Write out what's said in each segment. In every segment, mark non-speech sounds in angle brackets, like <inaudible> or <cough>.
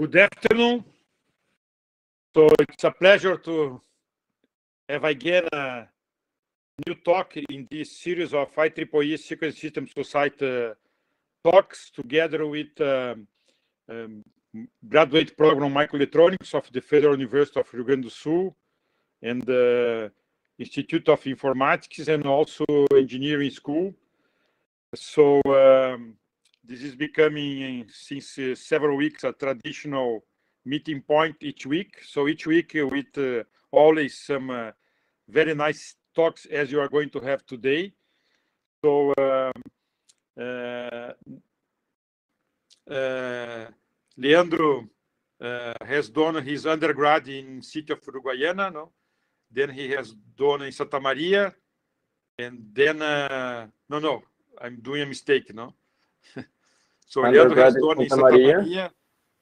Good afternoon. So it's a pleasure to have again a new talk in this series of IEEE Circuits System Society talks together with um, um, graduate program microelectronics of the Federal University of Rio Grande do Sul and the Institute of Informatics and also engineering school. So um, this is becoming since uh, several weeks a traditional meeting point each week. So each week with uh, always some uh, very nice talks as you are going to have today. So um, uh, uh, Leandro uh, has done his undergrad in city of Uruguaiana, no? Then he has done in Santa Maria, and then no, no, I'm doing a mistake, no. <laughs> so Leandro has done in Santa Maria, Maria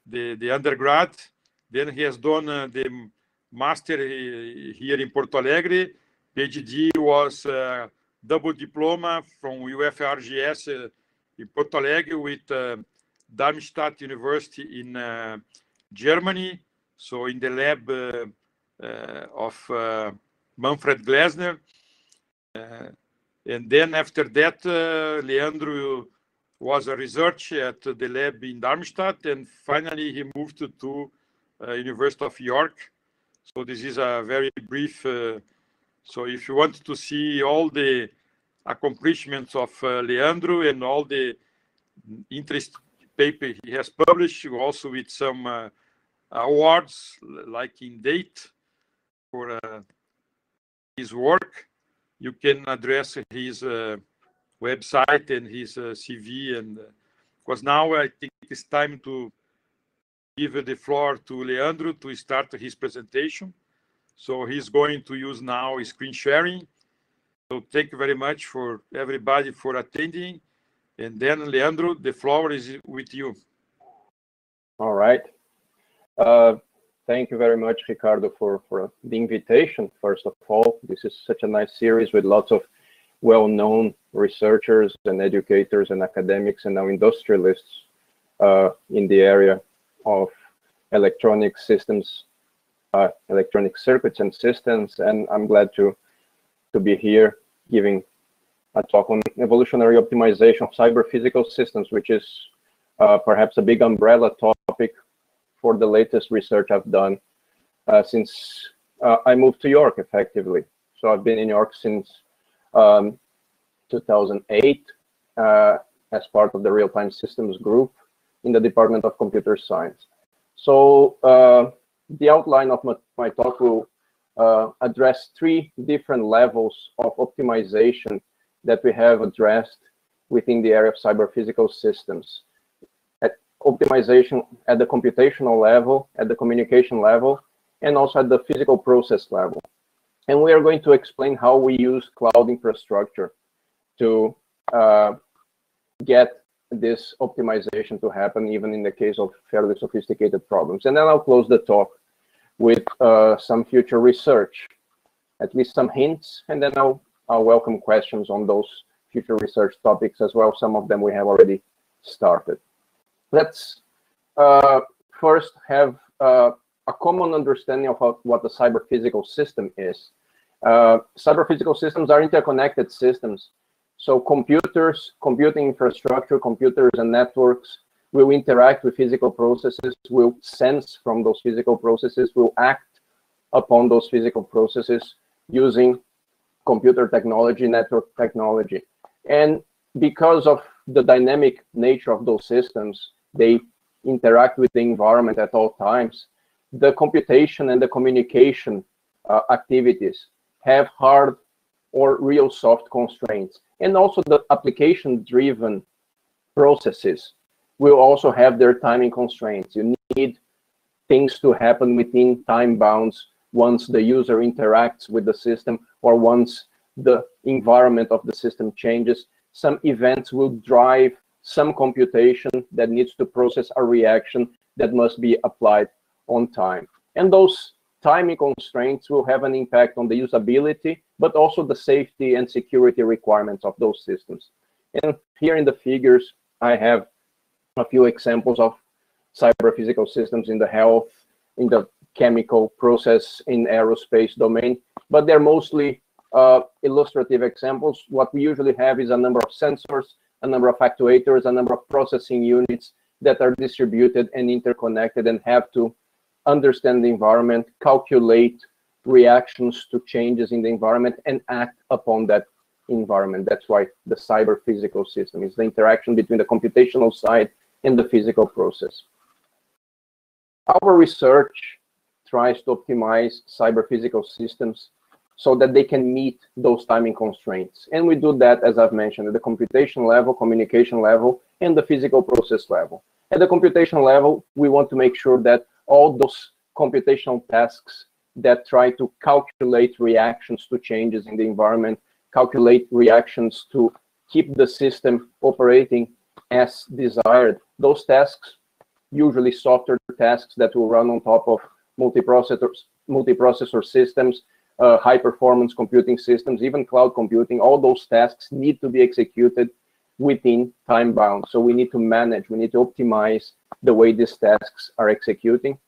the, the undergrad. Then he has done uh, the master here in Porto Alegre. PhD was uh, double diploma from UFRGS uh, in Porto Alegre with uh, Darmstadt University in uh, Germany. So in the lab uh, of Manfred Glesner. and then after that, Leandro was a research at the lab in Darmstadt, and finally he moved to, to uh, University of York. So this is a very brief. Uh, so if you want to see all the accomplishments of uh, Leandro and all the interest paper he has published, also with some uh, awards like in date for uh, his work, you can address his uh, website and his uh, CV. And because uh, now I think it's time to give the floor to Leandro to start his presentation. So he's going to use now screen sharing. So thank you very much for everybody for attending. And then Leandro, the floor is with you. All right. Uh, thank you very much, Ricardo, for, for the invitation, first of all. This is such a nice series with lots of well-known researchers and educators and academics and now industrialists uh, in the area of electronic systems, uh, electronic circuits and systems. And I'm glad to, to be here giving a talk on evolutionary optimization of cyber physical systems, which is uh, perhaps a big umbrella topic for the latest research I've done uh, since uh, I moved to York effectively. So I've been in York since um, 2008 uh, as part of the real-time systems group in the Department of Computer Science. So uh, the outline of my, my talk will uh, address three different levels of optimization that we have addressed within the area of cyber physical systems. At optimization at the computational level, at the communication level, and also at the physical process level. And we are going to explain how we use cloud infrastructure to uh, get this optimization to happen, even in the case of fairly sophisticated problems. And then I'll close the talk with uh, some future research, at least some hints, and then I'll, I'll welcome questions on those future research topics as well. Some of them we have already started. Let's uh, first have uh, a common understanding of what the cyber physical system is. Uh, cyber physical systems are interconnected systems. So computers, computing infrastructure, computers and networks will interact with physical processes, will sense from those physical processes, will act upon those physical processes using computer technology, network technology. And because of the dynamic nature of those systems, they interact with the environment at all times. The computation and the communication uh, activities have hard or real soft constraints. And also the application-driven processes will also have their timing constraints. You need things to happen within time bounds once the user interacts with the system or once the environment of the system changes. Some events will drive some computation that needs to process a reaction that must be applied on time. And those timing constraints will have an impact on the usability, but also the safety and security requirements of those systems. And here in the figures, I have a few examples of cyber physical systems in the health, in the chemical process, in aerospace domain, but they're mostly uh, illustrative examples. What we usually have is a number of sensors, a number of actuators, a number of processing units that are distributed and interconnected and have to understand the environment, calculate reactions to changes in the environment, and act upon that environment. That's why the cyber physical system is the interaction between the computational side and the physical process. Our research tries to optimize cyber physical systems so that they can meet those timing constraints. And we do that, as I've mentioned, at the computation level, communication level, and the physical process level. At the computation level, we want to make sure that all those computational tasks that try to calculate reactions to changes in the environment, calculate reactions to keep the system operating as desired. Those tasks, usually software tasks that will run on top of multiprocessors, multiprocessor systems, uh, high performance computing systems, even cloud computing, all those tasks need to be executed within time bound. So we need to manage, we need to optimize the way these tasks are executing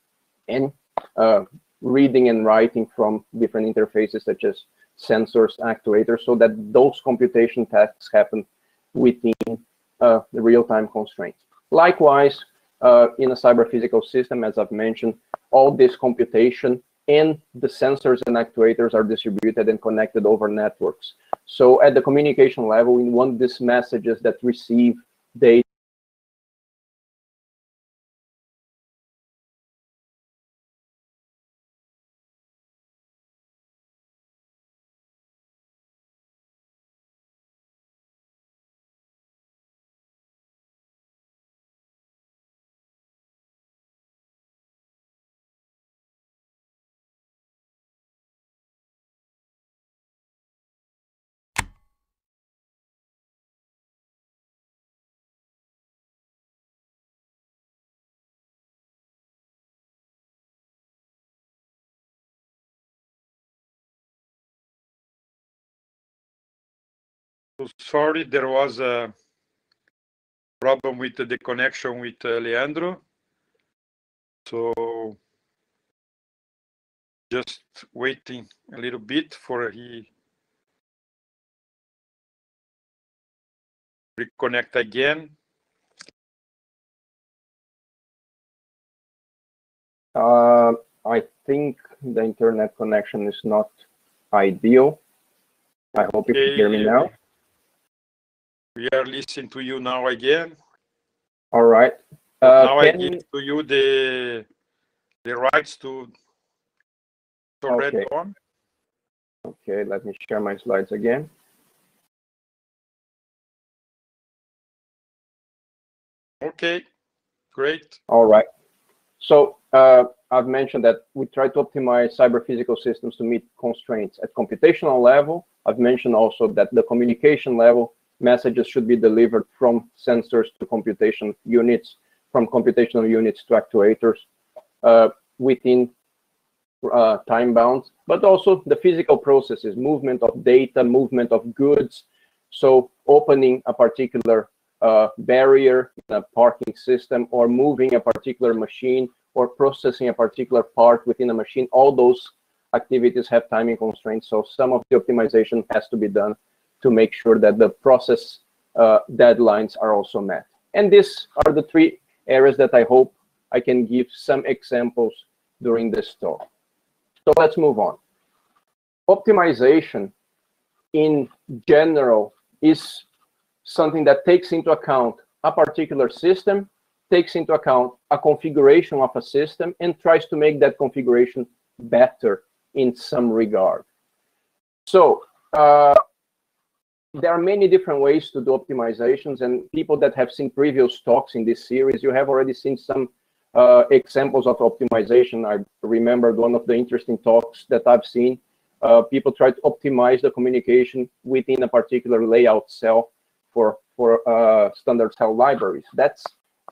and uh, reading and writing from different interfaces such as sensors, actuators, so that those computation tasks happen within uh, the real-time constraints. Likewise, uh, in a cyber physical system, as I've mentioned, all this computation and the sensors and actuators are distributed and connected over networks. So at the communication level, we want these messages that receive data sorry, there was a problem with the connection with uh, Leandro. So just waiting a little bit for he reconnect again. Uh, I think the internet connection is not ideal. I hope you can hear me now. We are listening to you now again. All right. Uh, now I give to you the the rights to to okay. read on. Okay, let me share my slides again. Okay, great. All right. So uh, I've mentioned that we try to optimize cyber physical systems to meet constraints at computational level. I've mentioned also that the communication level messages should be delivered from sensors to computation units, from computational units to actuators uh, within uh, time bounds, but also the physical processes, movement of data, movement of goods. So opening a particular uh, barrier in a parking system or moving a particular machine or processing a particular part within a machine, all those activities have timing constraints. So some of the optimization has to be done to make sure that the process uh, deadlines are also met. And these are the three areas that I hope I can give some examples during this talk. So let's move on. Optimization in general is something that takes into account a particular system, takes into account a configuration of a system, and tries to make that configuration better in some regard. So uh, there are many different ways to do optimizations and people that have seen previous talks in this series, you have already seen some uh, examples of optimization. I remember one of the interesting talks that I've seen. Uh, people try to optimize the communication within a particular layout cell for, for uh, standard cell libraries. That's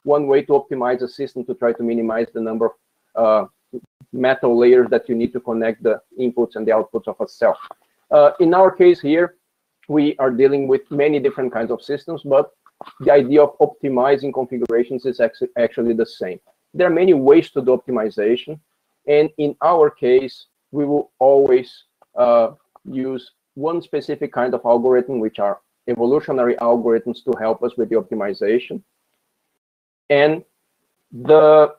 one way to optimize a system to try to minimize the number of uh, metal layers that you need to connect the inputs and the outputs of a cell. Uh, in our case here, we are dealing with many different kinds of systems, but the idea of optimizing configurations is actually the same. There are many ways to do optimization. And in our case, we will always uh, use one specific kind of algorithm, which are evolutionary algorithms to help us with the optimization. And the,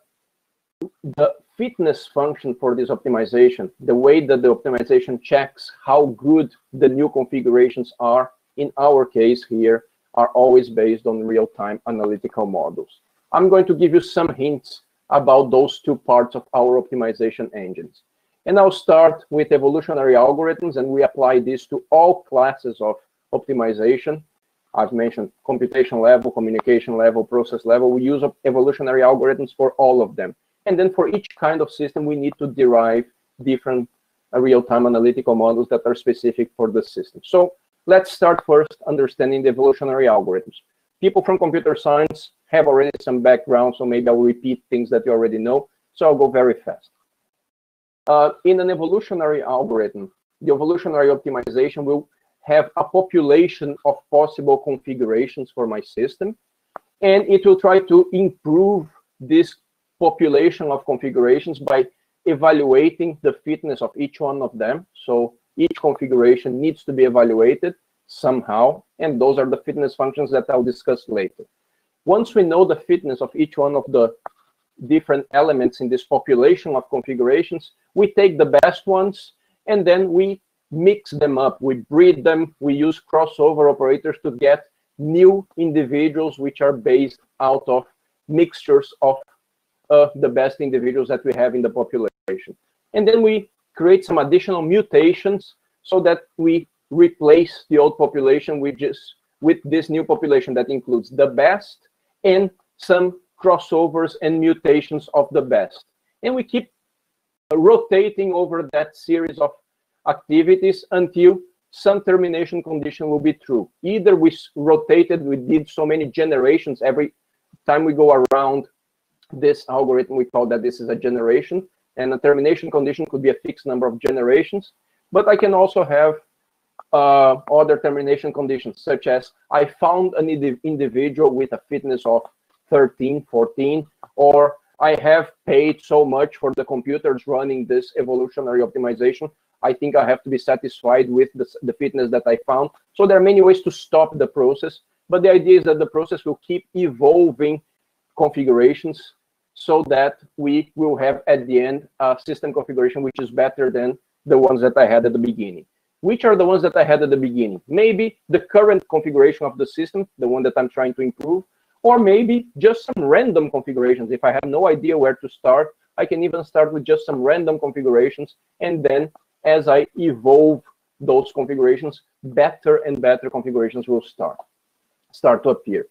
the fitness function for this optimization, the way that the optimization checks how good the new configurations are, in our case here, are always based on real-time analytical models. I'm going to give you some hints about those two parts of our optimization engines. And I'll start with evolutionary algorithms, and we apply this to all classes of optimization. I've mentioned computation level, communication level, process level. We use evolutionary algorithms for all of them. And then for each kind of system, we need to derive different uh, real-time analytical models that are specific for the system. So let's start first understanding the evolutionary algorithms. People from computer science have already some background, so maybe I'll repeat things that you already know. So I'll go very fast. Uh, in an evolutionary algorithm, the evolutionary optimization will have a population of possible configurations for my system, and it will try to improve this population of configurations by evaluating the fitness of each one of them. So each configuration needs to be evaluated somehow, and those are the fitness functions that I'll discuss later. Once we know the fitness of each one of the different elements in this population of configurations, we take the best ones and then we mix them up, we breed them, we use crossover operators to get new individuals which are based out of mixtures of uh, the best individuals that we have in the population. And then we create some additional mutations so that we replace the old population with just with this new population that includes the best and some crossovers and mutations of the best. And we keep rotating over that series of activities until some termination condition will be true. Either we rotated, we did so many generations every time we go around this algorithm, we call that this is a generation, and a termination condition could be a fixed number of generations. But I can also have uh, other termination conditions, such as I found an individual with a fitness of 13, 14, or I have paid so much for the computers running this evolutionary optimization. I think I have to be satisfied with the, the fitness that I found. So there are many ways to stop the process, but the idea is that the process will keep evolving configurations so that we will have at the end a system configuration which is better than the ones that I had at the beginning. Which are the ones that I had at the beginning? Maybe the current configuration of the system, the one that I'm trying to improve, or maybe just some random configurations. If I have no idea where to start, I can even start with just some random configurations. And then as I evolve those configurations, better and better configurations will start, start to appear.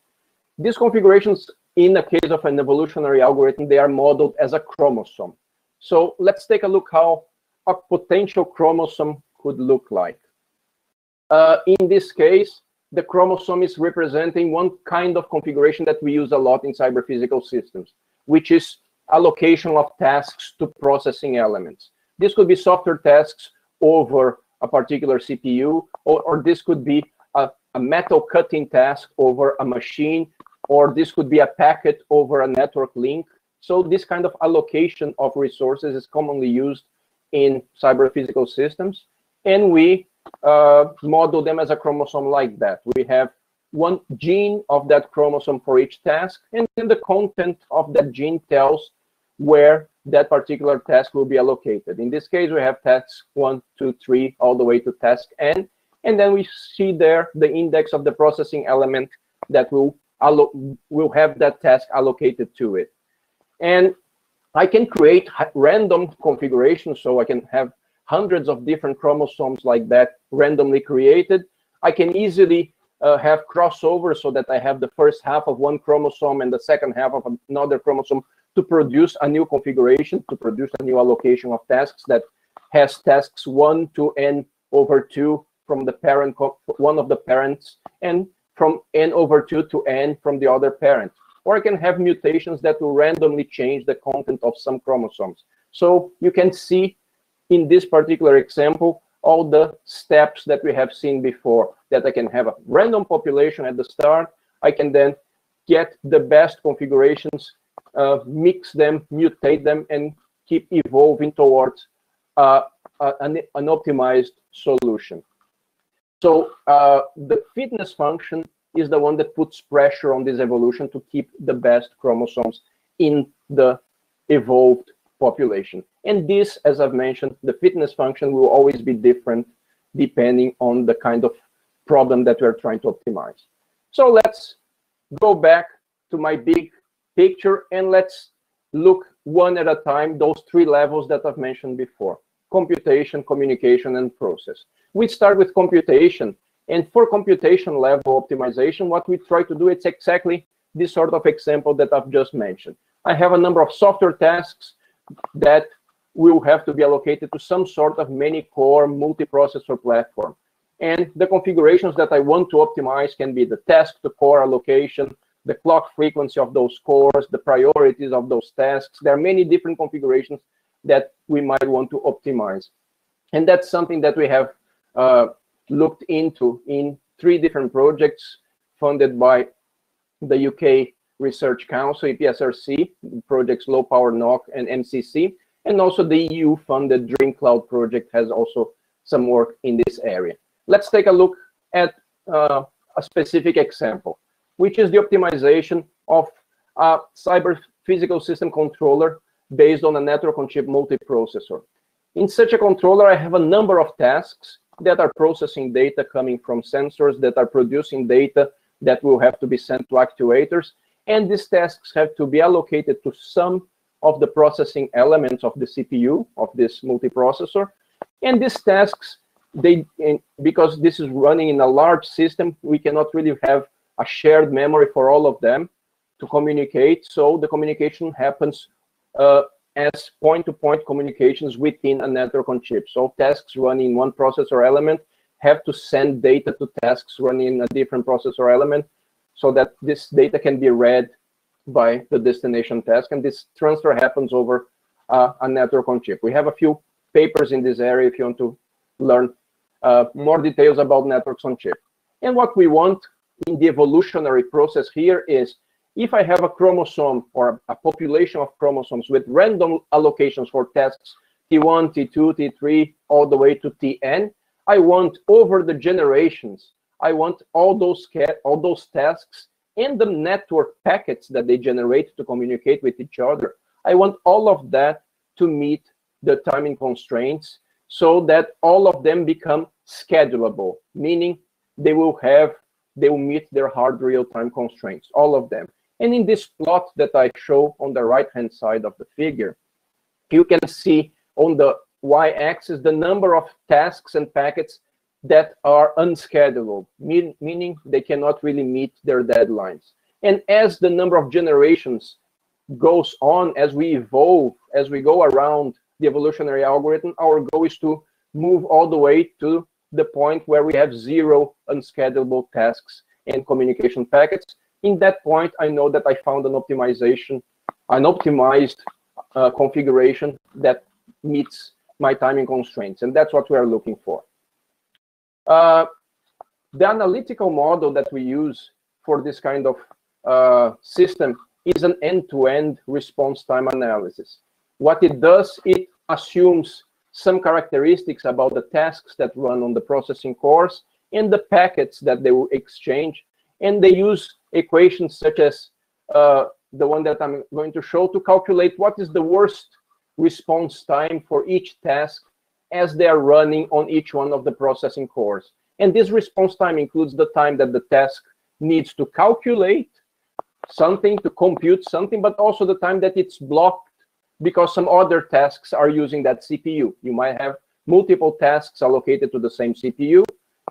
These configurations, in the case of an evolutionary algorithm, they are modeled as a chromosome. So let's take a look how a potential chromosome could look like. Uh, in this case, the chromosome is representing one kind of configuration that we use a lot in cyber physical systems, which is allocation of tasks to processing elements. This could be software tasks over a particular CPU, or, or this could be a, a metal cutting task over a machine, or this could be a packet over a network link. So this kind of allocation of resources is commonly used in cyber physical systems. And we uh, model them as a chromosome like that. We have one gene of that chromosome for each task, and then the content of that gene tells where that particular task will be allocated. In this case, we have tasks one, two, three, all the way to task n, and then we see there the index of the processing element that will will have that task allocated to it. And I can create random configurations, so I can have hundreds of different chromosomes like that randomly created. I can easily uh, have crossover so that I have the first half of one chromosome and the second half of another chromosome to produce a new configuration, to produce a new allocation of tasks that has tasks one to n over two from the parent, one of the parents, and from n over two to n from the other parent. Or I can have mutations that will randomly change the content of some chromosomes. So you can see in this particular example, all the steps that we have seen before, that I can have a random population at the start. I can then get the best configurations uh, mix them, mutate them, and keep evolving towards uh, an, an, optimized solution. So uh, the fitness function is the one that puts pressure on this evolution to keep the best chromosomes in the evolved population. And this, as I've mentioned, the fitness function will always be different depending on the kind of problem that we're trying to optimize. So let's go back to my big picture and let's look one at a time, those three levels that I've mentioned before, computation, communication, and process. We start with computation. And for computation level optimization, what we try to do, it's exactly this sort of example that I've just mentioned. I have a number of software tasks that will have to be allocated to some sort of many core multiprocessor platform. And the configurations that I want to optimize can be the task to core allocation, the clock frequency of those cores, the priorities of those tasks. There are many different configurations that we might want to optimize. And that's something that we have uh, looked into in three different projects funded by the UK Research Council, EPSRC, projects Low Power NOC and MCC, and also the EU-funded DreamCloud project has also some work in this area. Let's take a look at uh, a specific example, which is the optimization of a cyber physical system controller based on a network on chip multiprocessor. In such a controller, I have a number of tasks that are processing data coming from sensors that are producing data that will have to be sent to actuators. And these tasks have to be allocated to some of the processing elements of the CPU of this multiprocessor. And these tasks, they because this is running in a large system, we cannot really have a shared memory for all of them to communicate. So the communication happens uh, as point-to-point -point communications within a network on chip. So tasks running one processor element have to send data to tasks running in a different processor element so that this data can be read by the destination task. And this transfer happens over uh, a network on chip. We have a few papers in this area if you want to learn uh, more details about networks on chip. And what we want in the evolutionary process here is if I have a chromosome or a population of chromosomes with random allocations for tasks T1, T2, T3, all the way to Tn, I want over the generations, I want all those all those tasks and the network packets that they generate to communicate with each other. I want all of that to meet the timing constraints so that all of them become schedulable, meaning they will have, they will meet their hard real-time constraints, all of them. And in this plot that I show on the right-hand side of the figure, you can see on the y-axis the number of tasks and packets that are unscheduled, mean, meaning they cannot really meet their deadlines. And as the number of generations goes on, as we evolve, as we go around the evolutionary algorithm, our goal is to move all the way to the point where we have zero unschedulable tasks and communication packets in that point, I know that I found an optimization, an optimized uh, configuration that meets my timing constraints. And that's what we are looking for. Uh, the analytical model that we use for this kind of uh, system is an end-to-end -end response time analysis. What it does, it assumes some characteristics about the tasks that run on the processing cores and the packets that they will exchange. And they use equations such as uh, the one that I'm going to show to calculate what is the worst response time for each task as they are running on each one of the processing cores. And this response time includes the time that the task needs to calculate something, to compute something, but also the time that it's blocked because some other tasks are using that CPU. You might have multiple tasks allocated to the same CPU,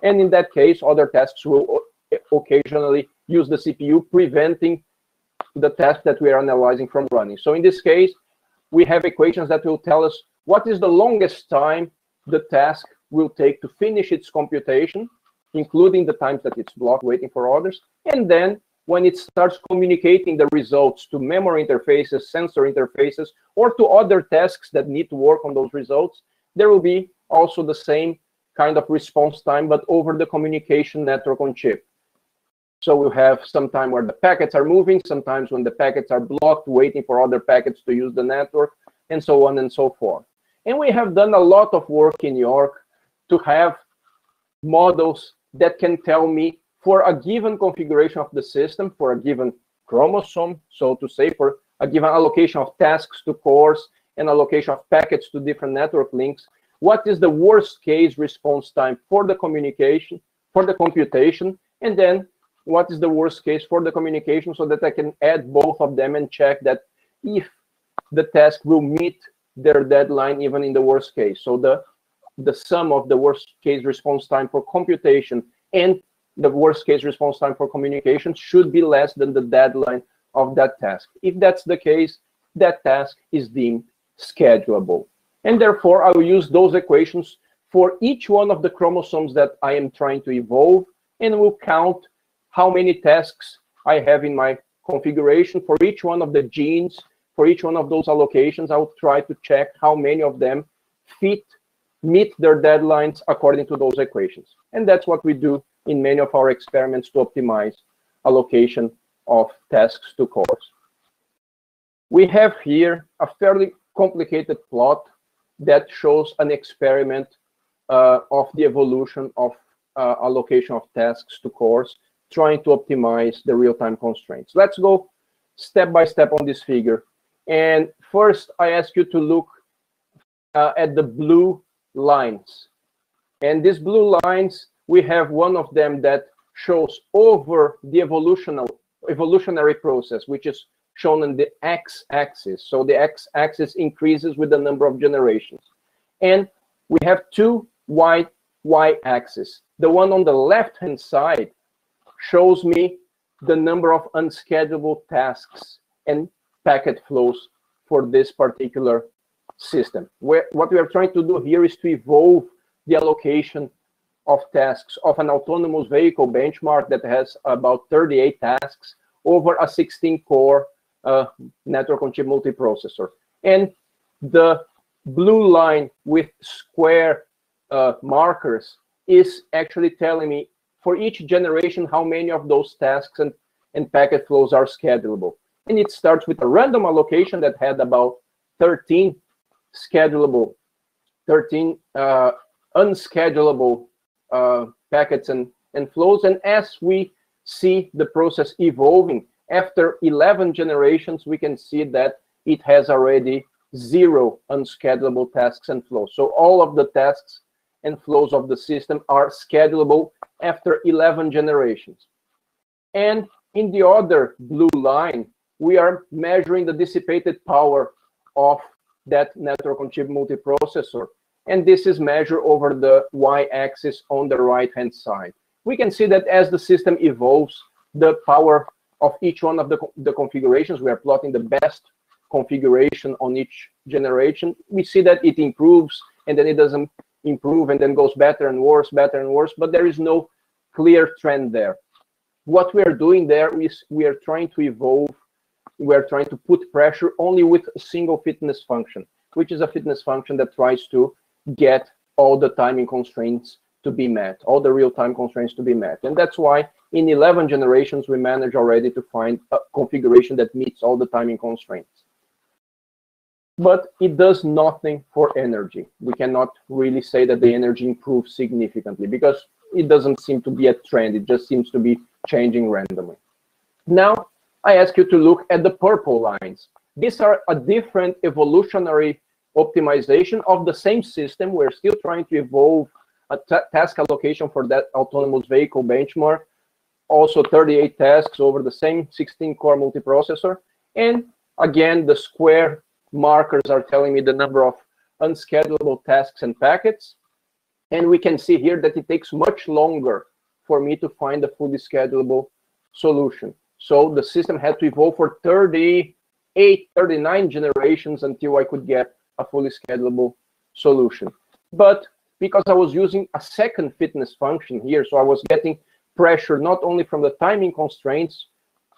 and in that case, other tasks will occasionally use the CPU, preventing the task that we are analyzing from running. So in this case, we have equations that will tell us what is the longest time the task will take to finish its computation, including the times that it's blocked waiting for orders. And then when it starts communicating the results to memory interfaces, sensor interfaces, or to other tasks that need to work on those results, there will be also the same kind of response time, but over the communication network on chip. So we'll have some time where the packets are moving, sometimes when the packets are blocked, waiting for other packets to use the network, and so on and so forth. And we have done a lot of work in York to have models that can tell me for a given configuration of the system, for a given chromosome, so to say, for a given allocation of tasks to cores and allocation of packets to different network links, what is the worst case response time for the communication, for the computation, and then what is the worst case for the communication so that I can add both of them and check that if the task will meet their deadline even in the worst case. So the the sum of the worst case response time for computation and the worst case response time for communication should be less than the deadline of that task. If that's the case, that task is deemed schedulable. And therefore, I will use those equations for each one of the chromosomes that I am trying to evolve and will count how many tasks I have in my configuration for each one of the genes, for each one of those allocations. I will try to check how many of them fit, meet their deadlines according to those equations. And that's what we do in many of our experiments to optimize allocation of tasks to cores. We have here a fairly complicated plot that shows an experiment uh, of the evolution of uh, allocation of tasks to cores, trying to optimize the real-time constraints. Let's go step by step on this figure. And first, I ask you to look uh, at the blue lines. And these blue lines, we have one of them that shows over the evolutional evolutionary process, which is shown in the x-axis. So the x-axis increases with the number of generations. And we have two white y-axis. The one on the left-hand side shows me the number of unscheduled tasks and packet flows for this particular system. Where, what we are trying to do here is to evolve the allocation of tasks of an autonomous vehicle benchmark that has about 38 tasks over a 16 core uh, network on chip multiprocessor. And the blue line with square uh, markers is actually telling me for each generation how many of those tasks and, and packet flows are schedulable. And it starts with a random allocation that had about 13 schedulable, 13 uh, unschedulable uh, packets and, and flows. And as we see the process evolving, after 11 generations, we can see that it has already zero unschedulable tasks and flows. So all of the tasks and flows of the system are schedulable after 11 generations. And in the other blue line, we are measuring the dissipated power of that network on chip multiprocessor. And this is measured over the y-axis on the right-hand side. We can see that as the system evolves, the power of each one of the, the configurations, we are plotting the best configuration on each generation. We see that it improves and then it doesn't improve and then goes better and worse, better and worse, but there is no clear trend there. What we are doing there is we are trying to evolve, we are trying to put pressure only with a single fitness function, which is a fitness function that tries to get all the timing constraints to be met, all the real-time constraints to be met. And that's why in 11 generations, we manage already to find a configuration that meets all the timing constraints but it does nothing for energy. We cannot really say that the energy improves significantly because it doesn't seem to be a trend. It just seems to be changing randomly. Now, I ask you to look at the purple lines. These are a different evolutionary optimization of the same system. We're still trying to evolve a task allocation for that autonomous vehicle benchmark. Also 38 tasks over the same 16 core multiprocessor. And again, the square markers are telling me the number of unschedulable tasks and packets. And we can see here that it takes much longer for me to find a fully schedulable solution. So the system had to evolve for 38, 39 generations until I could get a fully schedulable solution. But because I was using a second fitness function here, so I was getting pressure not only from the timing constraints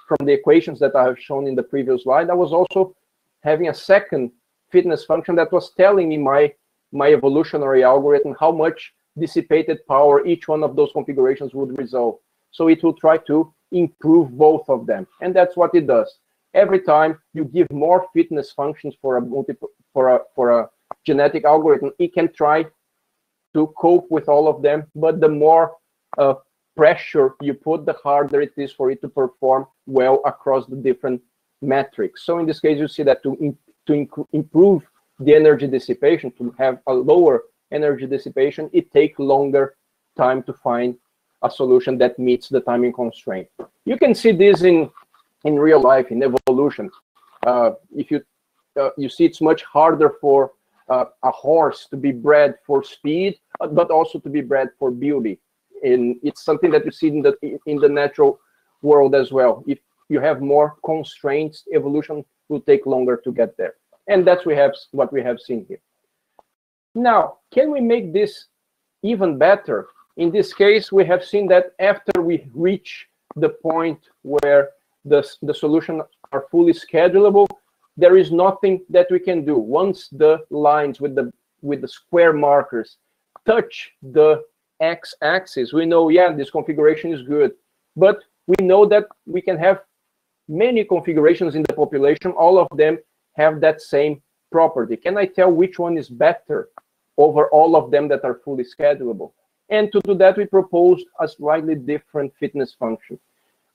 from the equations that I have shown in the previous slide, I was also having a second fitness function that was telling me my my evolutionary algorithm how much dissipated power each one of those configurations would resolve. So it will try to improve both of them. And that's what it does. Every time you give more fitness functions for a multiple for a for a genetic algorithm, it can try to cope with all of them. But the more uh, pressure you put, the harder it is for it to perform well across the different metrics. So in this case, you see that to to improve the energy dissipation, to have a lower energy dissipation, it takes longer time to find a solution that meets the timing constraint. You can see this in in real life in evolution. Uh, if you uh, you see, it's much harder for uh, a horse to be bred for speed, uh, but also to be bred for beauty. And it's something that you see in the in the natural world as well. If you have more constraints, evolution will take longer to get there. And that's we have what we have seen here. Now, can we make this even better? In this case, we have seen that after we reach the point where the, the solution are fully schedulable, there is nothing that we can do. Once the lines with the with the square markers touch the x-axis, we know, yeah, this configuration is good. But we know that we can have many configurations in the population. All of them have that same property. Can I tell which one is better over all of them that are fully schedulable? And to do that, we proposed a slightly different fitness function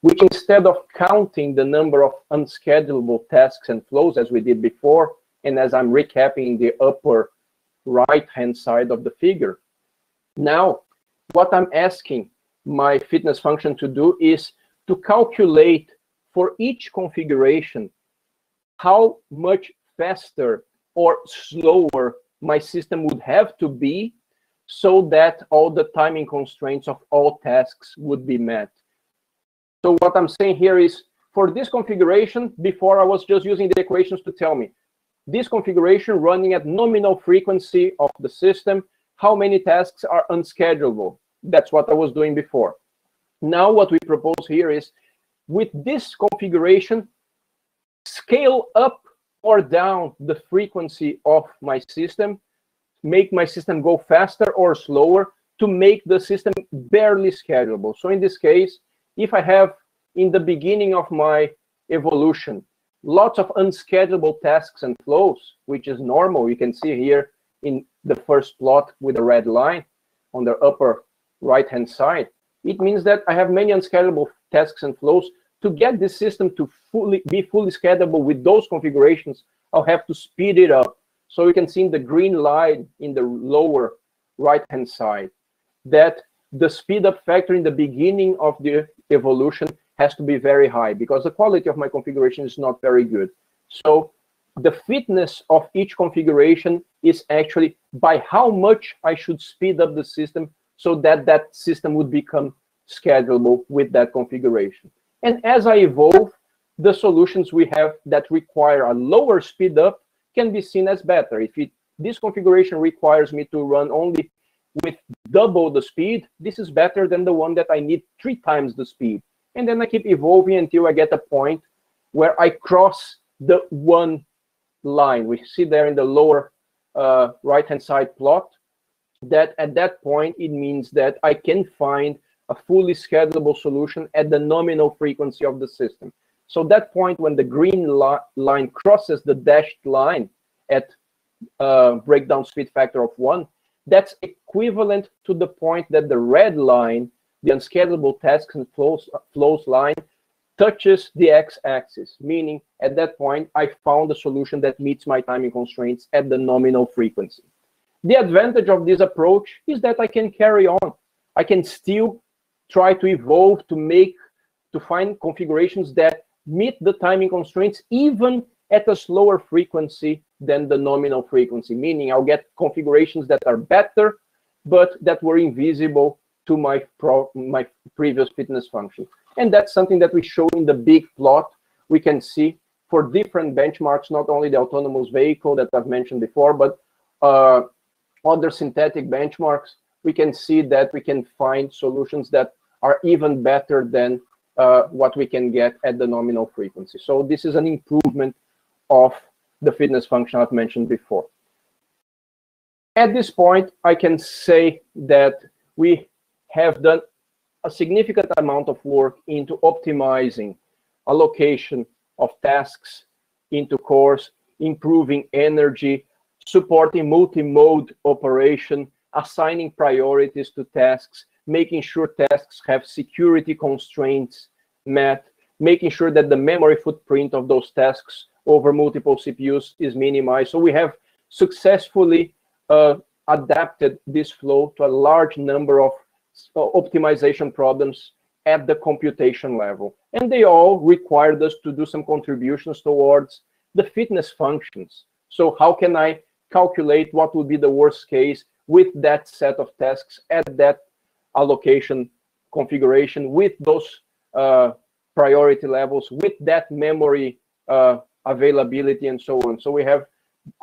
which instead of counting the number of unschedulable tasks and flows as we did before, and as I'm recapping the upper right-hand side of the figure, now what I'm asking my fitness function to do is to calculate for each configuration how much faster or slower my system would have to be so that all the timing constraints of all tasks would be met. So what I'm saying here is for this configuration, before I was just using the equations to tell me this configuration running at nominal frequency of the system, how many tasks are unschedulable. That's what I was doing before. Now what we propose here is with this configuration, scale up or down the frequency of my system, make my system go faster or slower to make the system barely schedulable. So in this case, if I have in the beginning of my evolution lots of unschedulable tasks and flows, which is normal, you can see here in the first plot with the red line on the upper right hand side, it means that I have many unschedulable tasks and flows. To get this system to fully be fully schedulable with those configurations, I'll have to speed it up. So you can see in the green line in the lower right hand side that the speed up factor in the beginning of the evolution has to be very high because the quality of my configuration is not very good. So the fitness of each configuration is actually by how much I should speed up the system so that that system would become schedulable with that configuration. And as I evolve, the solutions we have that require a lower speed up can be seen as better. If it, this configuration requires me to run only with double the speed, this is better than the one that I need three times the speed. And then I keep evolving until I get a point where I cross the one line. We see there in the lower uh, right-hand side plot that at that point, it means that I can find a fully schedulable solution at the nominal frequency of the system. So that point when the green li line crosses the dashed line at uh, breakdown speed factor of one, that's equivalent to the point that the red line, the unschedulable tasks and flows, flows line, touches the x-axis, meaning at that point, I found a solution that meets my timing constraints at the nominal frequency. The advantage of this approach is that I can carry on. I can still try to evolve to make, to find configurations that meet the timing constraints even at a slower frequency than the nominal frequency, meaning I'll get configurations that are better, but that were invisible to my, pro my previous fitness function. And that's something that we show in the big plot. We can see for different benchmarks, not only the autonomous vehicle that I've mentioned before, but uh, other synthetic benchmarks, we can see that we can find solutions that are even better than uh, what we can get at the nominal frequency. So this is an improvement of the fitness function I've mentioned before. At this point, I can say that we have done a significant amount of work into optimizing allocation of tasks into cores, improving energy, supporting multi-mode operation, assigning priorities to tasks, making sure tasks have security constraints met, making sure that the memory footprint of those tasks over multiple CPUs is minimized. So we have successfully uh, adapted this flow to a large number of uh, optimization problems at the computation level. And they all required us to do some contributions towards the fitness functions. So how can I calculate what would be the worst case with that set of tasks at that allocation configuration with those uh, priority levels, with that memory uh, availability and so on. So we have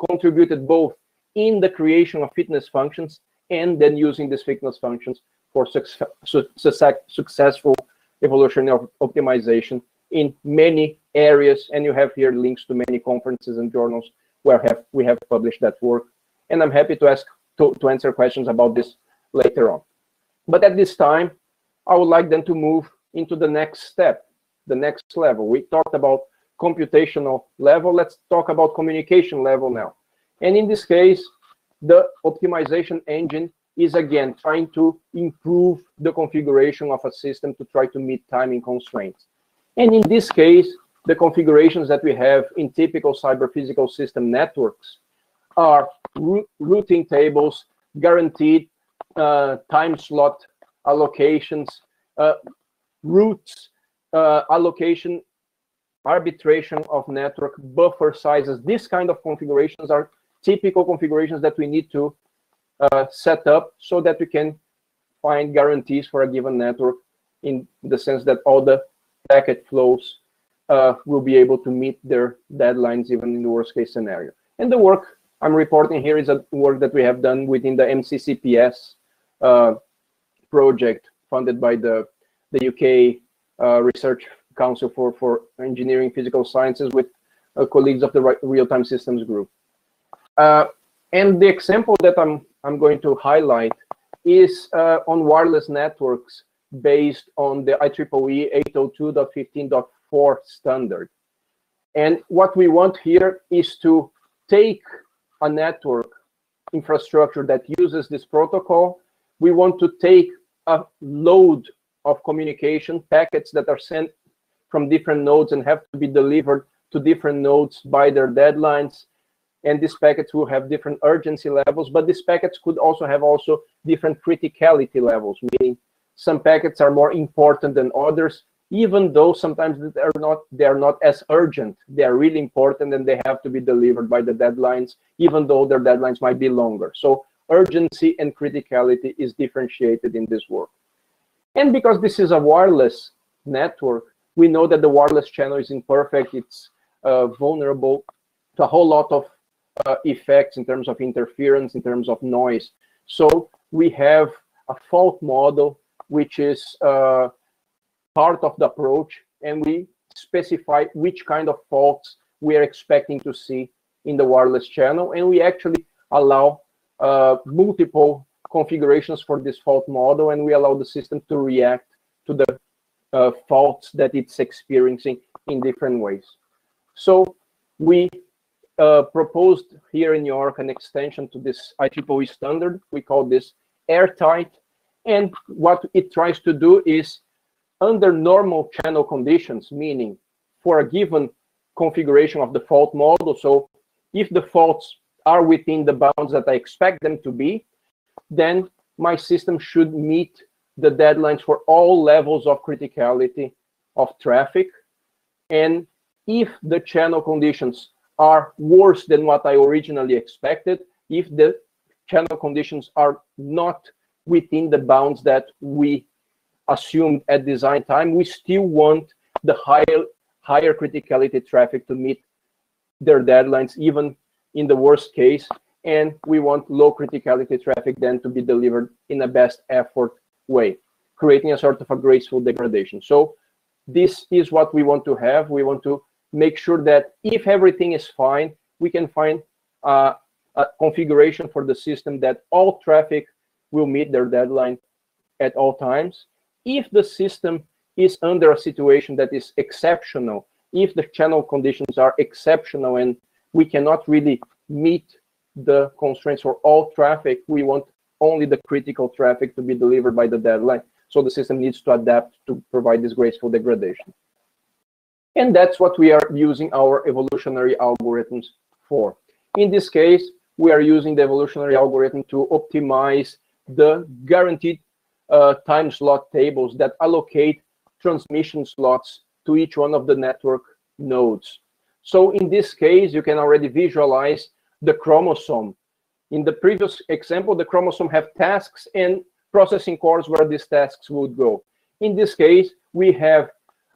contributed both in the creation of fitness functions and then using these fitness functions for success, successful evolution of optimization in many areas. And you have here links to many conferences and journals where have, we have published that work. And I'm happy to ask to, to answer questions about this later on. But at this time, I would like then to move into the next step, the next level. We talked about computational level. Let's talk about communication level now. And in this case, the optimization engine is again trying to improve the configuration of a system to try to meet timing constraints. And in this case, the configurations that we have in typical cyber physical system networks are routing tables, guaranteed uh, time slot allocations, uh, routes, uh, allocation, arbitration of network, buffer sizes. These kind of configurations are typical configurations that we need to uh, set up so that we can find guarantees for a given network in the sense that all the packet flows uh, will be able to meet their deadlines even in the worst case scenario. And the work I'm reporting here is a work that we have done within the MCCPS uh, project funded by the, the UK uh, Research Council for, for Engineering Physical Sciences with uh, colleagues of the Real-Time Systems Group. Uh, and the example that I'm, I'm going to highlight is uh, on wireless networks based on the IEEE 802.15.4 standard. And what we want here is to take a network infrastructure that uses this protocol. We want to take a load of communication packets that are sent from different nodes and have to be delivered to different nodes by their deadlines and these packets will have different urgency levels, but these packets could also have also different criticality levels, meaning some packets are more important than others, even though sometimes they're not they're not as urgent. They are really important and they have to be delivered by the deadlines, even though their deadlines might be longer. So urgency and criticality is differentiated in this work. And because this is a wireless network, we know that the wireless channel is imperfect. It's uh, vulnerable to a whole lot of uh, effects in terms of interference, in terms of noise. So we have a fault model, which is uh, part of the approach, and we specify which kind of faults we are expecting to see in the wireless channel, and we actually allow uh, multiple configurations for this fault model, and we allow the system to react to the uh, faults that it's experiencing in different ways. So we uh, proposed here in New York an extension to this IEEE standard. We call this AirTight. And what it tries to do is under normal channel conditions, meaning for a given configuration of the fault model. So if the faults are within the bounds that I expect them to be, then my system should meet the deadlines for all levels of criticality of traffic. And if the channel conditions are worse than what I originally expected if the channel conditions are not within the bounds that we assumed at design time. We still want the higher, higher criticality traffic to meet their deadlines, even in the worst case. And we want low criticality traffic then to be delivered in a best effort way, creating a sort of a graceful degradation. So this is what we want to have. We want to make sure that if everything is fine, we can find uh, a configuration for the system that all traffic will meet their deadline at all times. If the system is under a situation that is exceptional, if the channel conditions are exceptional and we cannot really meet the constraints for all traffic, we want only the critical traffic to be delivered by the deadline. So the system needs to adapt to provide this graceful degradation. And that's what we are using our evolutionary algorithms for. In this case, we are using the evolutionary algorithm to optimize the guaranteed uh, time slot tables that allocate transmission slots to each one of the network nodes. So in this case, you can already visualize the chromosome. In the previous example, the chromosome have tasks and processing cores where these tasks would go. In this case, we have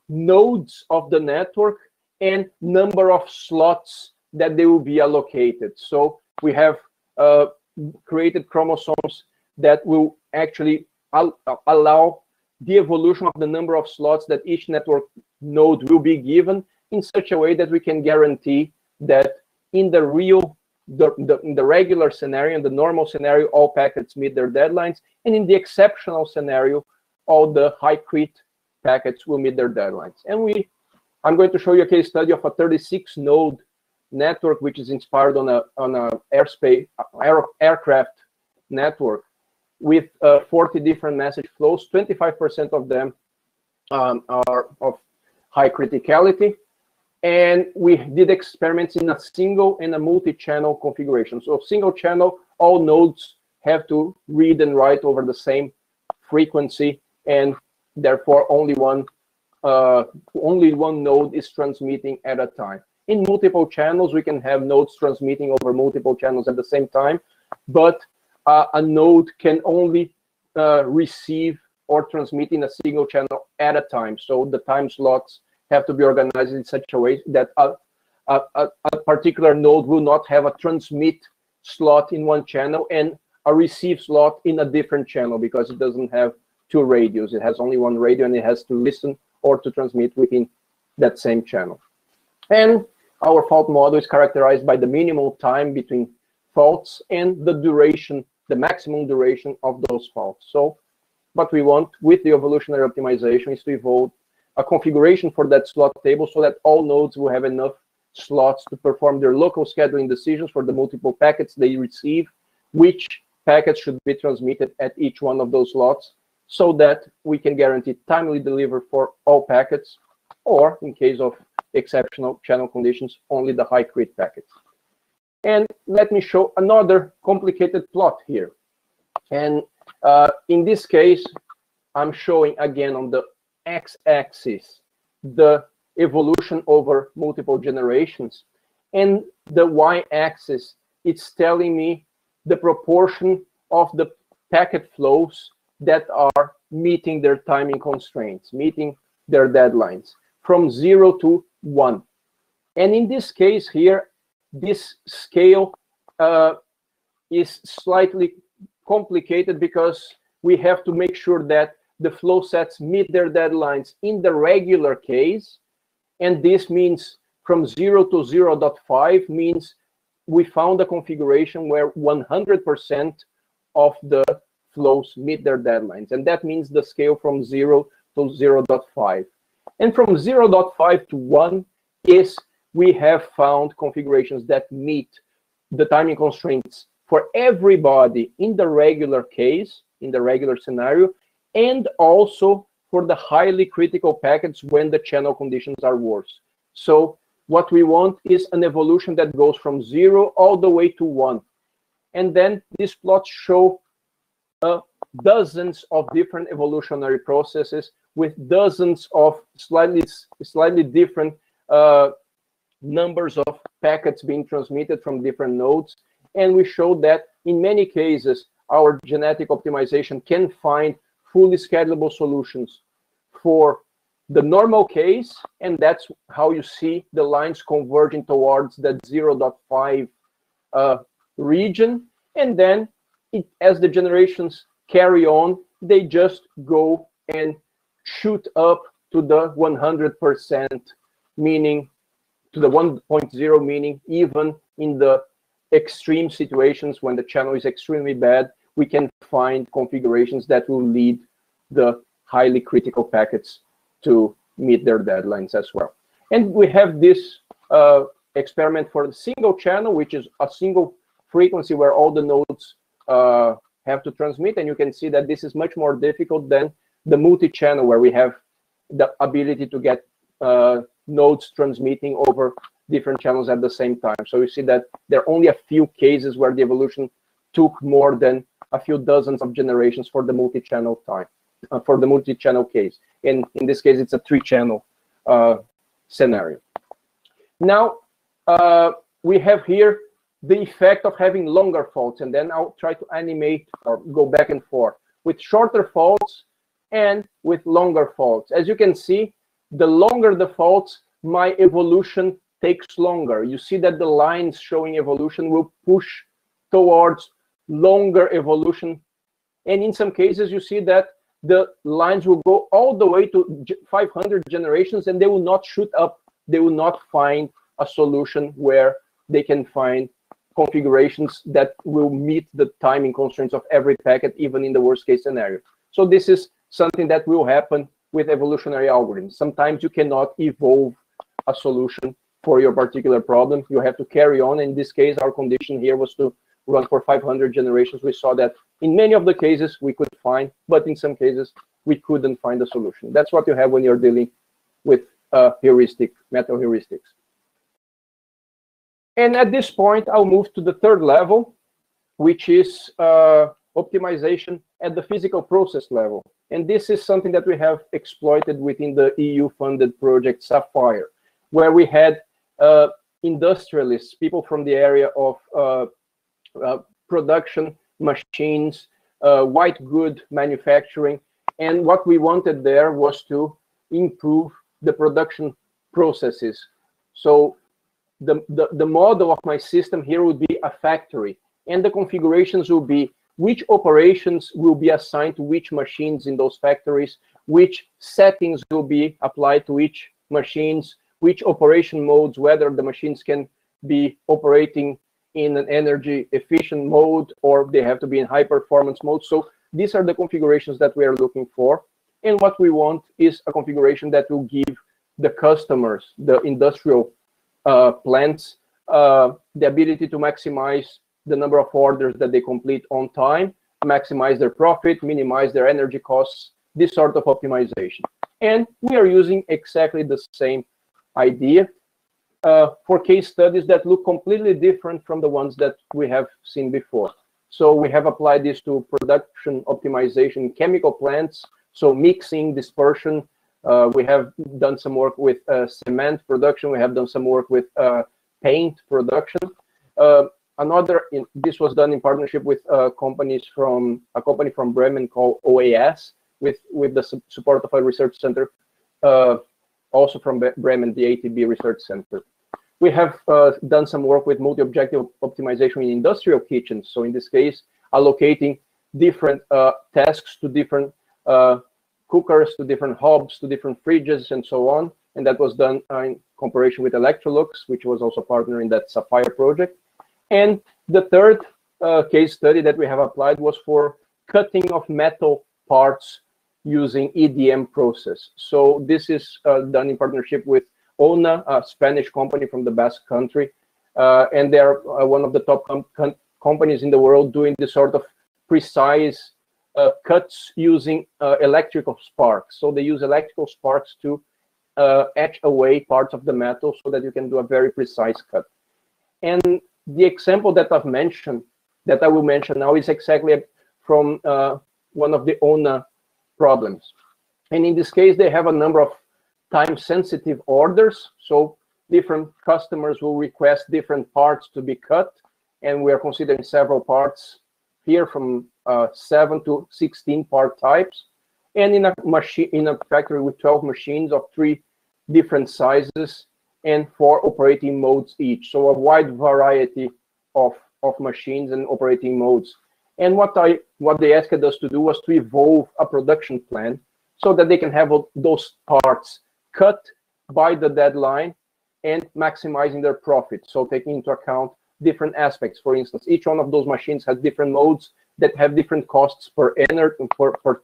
nodes of the network and number of slots that they will be allocated. So we have uh, created chromosomes that will actually al allow the evolution of the number of slots that each network node will be given in such a way that we can guarantee that in the real the, the, in the regular scenario, in the normal scenario, all packets meet their deadlines. And in the exceptional scenario, all the high crit packets will meet their deadlines. And we, I'm going to show you a case study of a 36 node network, which is inspired on a, on a airspace, air, aircraft network with uh, 40 different message flows. 25% of them um, are of high criticality and we did experiments in a single and a multi-channel configuration. So single channel, all nodes have to read and write over the same frequency, and therefore only one uh, only one node is transmitting at a time. In multiple channels, we can have nodes transmitting over multiple channels at the same time, but uh, a node can only uh, receive or transmit in a single channel at a time. So the time slots have to be organized in such a way that a, a, a, particular node will not have a transmit slot in one channel and a receive slot in a different channel because it doesn't have two radios. It has only one radio and it has to listen or to transmit within that same channel. And our fault model is characterized by the minimal time between faults and the duration, the maximum duration of those faults. So what we want with the evolutionary optimization is to evolve a configuration for that slot table so that all nodes will have enough slots to perform their local scheduling decisions for the multiple packets they receive, which packets should be transmitted at each one of those slots so that we can guarantee timely delivery for all packets, or in case of exceptional channel conditions, only the high crit packets. And let me show another complicated plot here. And uh, in this case, I'm showing again on the x-axis the evolution over multiple generations and the y-axis it's telling me the proportion of the packet flows that are meeting their timing constraints meeting their deadlines from zero to one and in this case here this scale uh, is slightly complicated because we have to make sure that the flow sets meet their deadlines in the regular case. And this means from 0 to 0 0.5 means we found a configuration where 100% of the flows meet their deadlines. And that means the scale from 0 to 0 0.5. And from 0 0.5 to 1 is we have found configurations that meet the timing constraints for everybody in the regular case, in the regular scenario, and also for the highly critical packets when the channel conditions are worse. So what we want is an evolution that goes from zero all the way to one. And then these plots show uh, dozens of different evolutionary processes with dozens of slightly, slightly different uh, numbers of packets being transmitted from different nodes. And we show that in many cases, our genetic optimization can find fully schedulable solutions for the normal case, and that's how you see the lines converging towards that 0.5 uh, region. And then it, as the generations carry on, they just go and shoot up to the 100%, meaning to the 1.0, meaning even in the extreme situations when the channel is extremely bad, we can find configurations that will lead the highly critical packets to meet their deadlines as well. And we have this uh, experiment for the single channel, which is a single frequency where all the nodes uh, have to transmit. And you can see that this is much more difficult than the multi-channel where we have the ability to get nodes transmitting over different channels at the same time. So you see that there are only a few cases where the evolution took more than a few dozens of generations for the multi-channel time, uh, for the multi-channel case. And in this case, it's a three-channel uh, scenario. Now, uh, we have here the effect of having longer faults, and then I'll try to animate or go back and forth with shorter faults and with longer faults. As you can see, the longer the faults, my evolution takes longer. You see that the lines showing evolution will push towards longer evolution. And in some cases, you see that the lines will go all the way to 500 generations and they will not shoot up. They will not find a solution where they can find configurations that will meet the timing constraints of every packet, even in the worst case scenario. So this is something that will happen with evolutionary algorithms. Sometimes you cannot evolve a solution for your particular problem. You have to carry on. In this case, our condition here was to run for 500 generations. We saw that in many of the cases we could find, but in some cases we couldn't find a solution. That's what you have when you're dealing with uh, heuristic, meta heuristics. And at this point, I'll move to the third level, which is uh, optimization at the physical process level. And this is something that we have exploited within the EU-funded project SAFIRE, where we had uh, industrialists, people from the area of uh, uh, production, machines, uh, white good manufacturing. And what we wanted there was to improve the production processes. So the, the, the model of my system here would be a factory. And the configurations will be which operations will be assigned to which machines in those factories, which settings will be applied to each machines, which operation modes, whether the machines can be operating in an energy efficient mode or they have to be in high performance mode. So these are the configurations that we are looking for. And what we want is a configuration that will give the customers, the industrial uh, plants, uh, the ability to maximize the number of orders that they complete on time, maximize their profit, minimize their energy costs, this sort of optimization. And we are using exactly the same idea uh, for case studies that look completely different from the ones that we have seen before. So we have applied this to production optimization chemical plants, so mixing, dispersion. Uh, we have done some work with uh, cement production. We have done some work with uh, paint production. Uh, another, in, this was done in partnership with uh, companies from a company from Bremen called OAS, with with the su support of a research center also from Bremen, the ATB Research Center. We have uh, done some work with multi-objective optimization in industrial kitchens. So in this case, allocating different uh, tasks to different uh, cookers, to different hobs, to different fridges, and so on. And that was done uh, in cooperation with Electrolux, which was also a partner in that SAFIRE project. And the third uh, case study that we have applied was for cutting of metal parts using EDM process. So this is uh, done in partnership with ONA, a Spanish company from the Basque country. Uh, and they're uh, one of the top com com companies in the world doing this sort of precise uh, cuts using uh, electrical sparks. So they use electrical sparks to etch away parts of the metal so that you can do a very precise cut. And the example that I've mentioned, that I will mention now, is exactly from one of the ONA problems. And in this case, they have a number of time-sensitive orders. So different customers will request different parts to be cut. And we are considering several parts here from uh, 7 to 16 part types. And in a machine in a factory with 12 machines of three different sizes and four operating modes each. So a wide variety of, of machines and operating modes. And what I what they asked us to do was to evolve a production plan so that they can have those parts cut by the deadline and maximizing their profit. So taking into account different aspects. For instance, each one of those machines has different modes that have different costs per energy per, per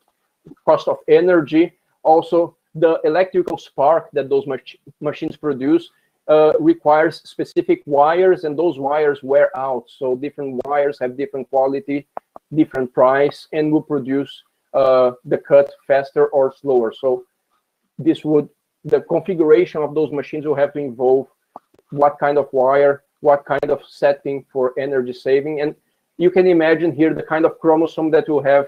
cost of energy. Also, the electrical spark that those mach machines produce uh, requires specific wires, and those wires wear out. So different wires have different quality, different price, and will produce uh, the cut faster or slower. So this would the configuration of those machines will have to involve what kind of wire, what kind of setting for energy saving, and you can imagine here the kind of chromosome that you have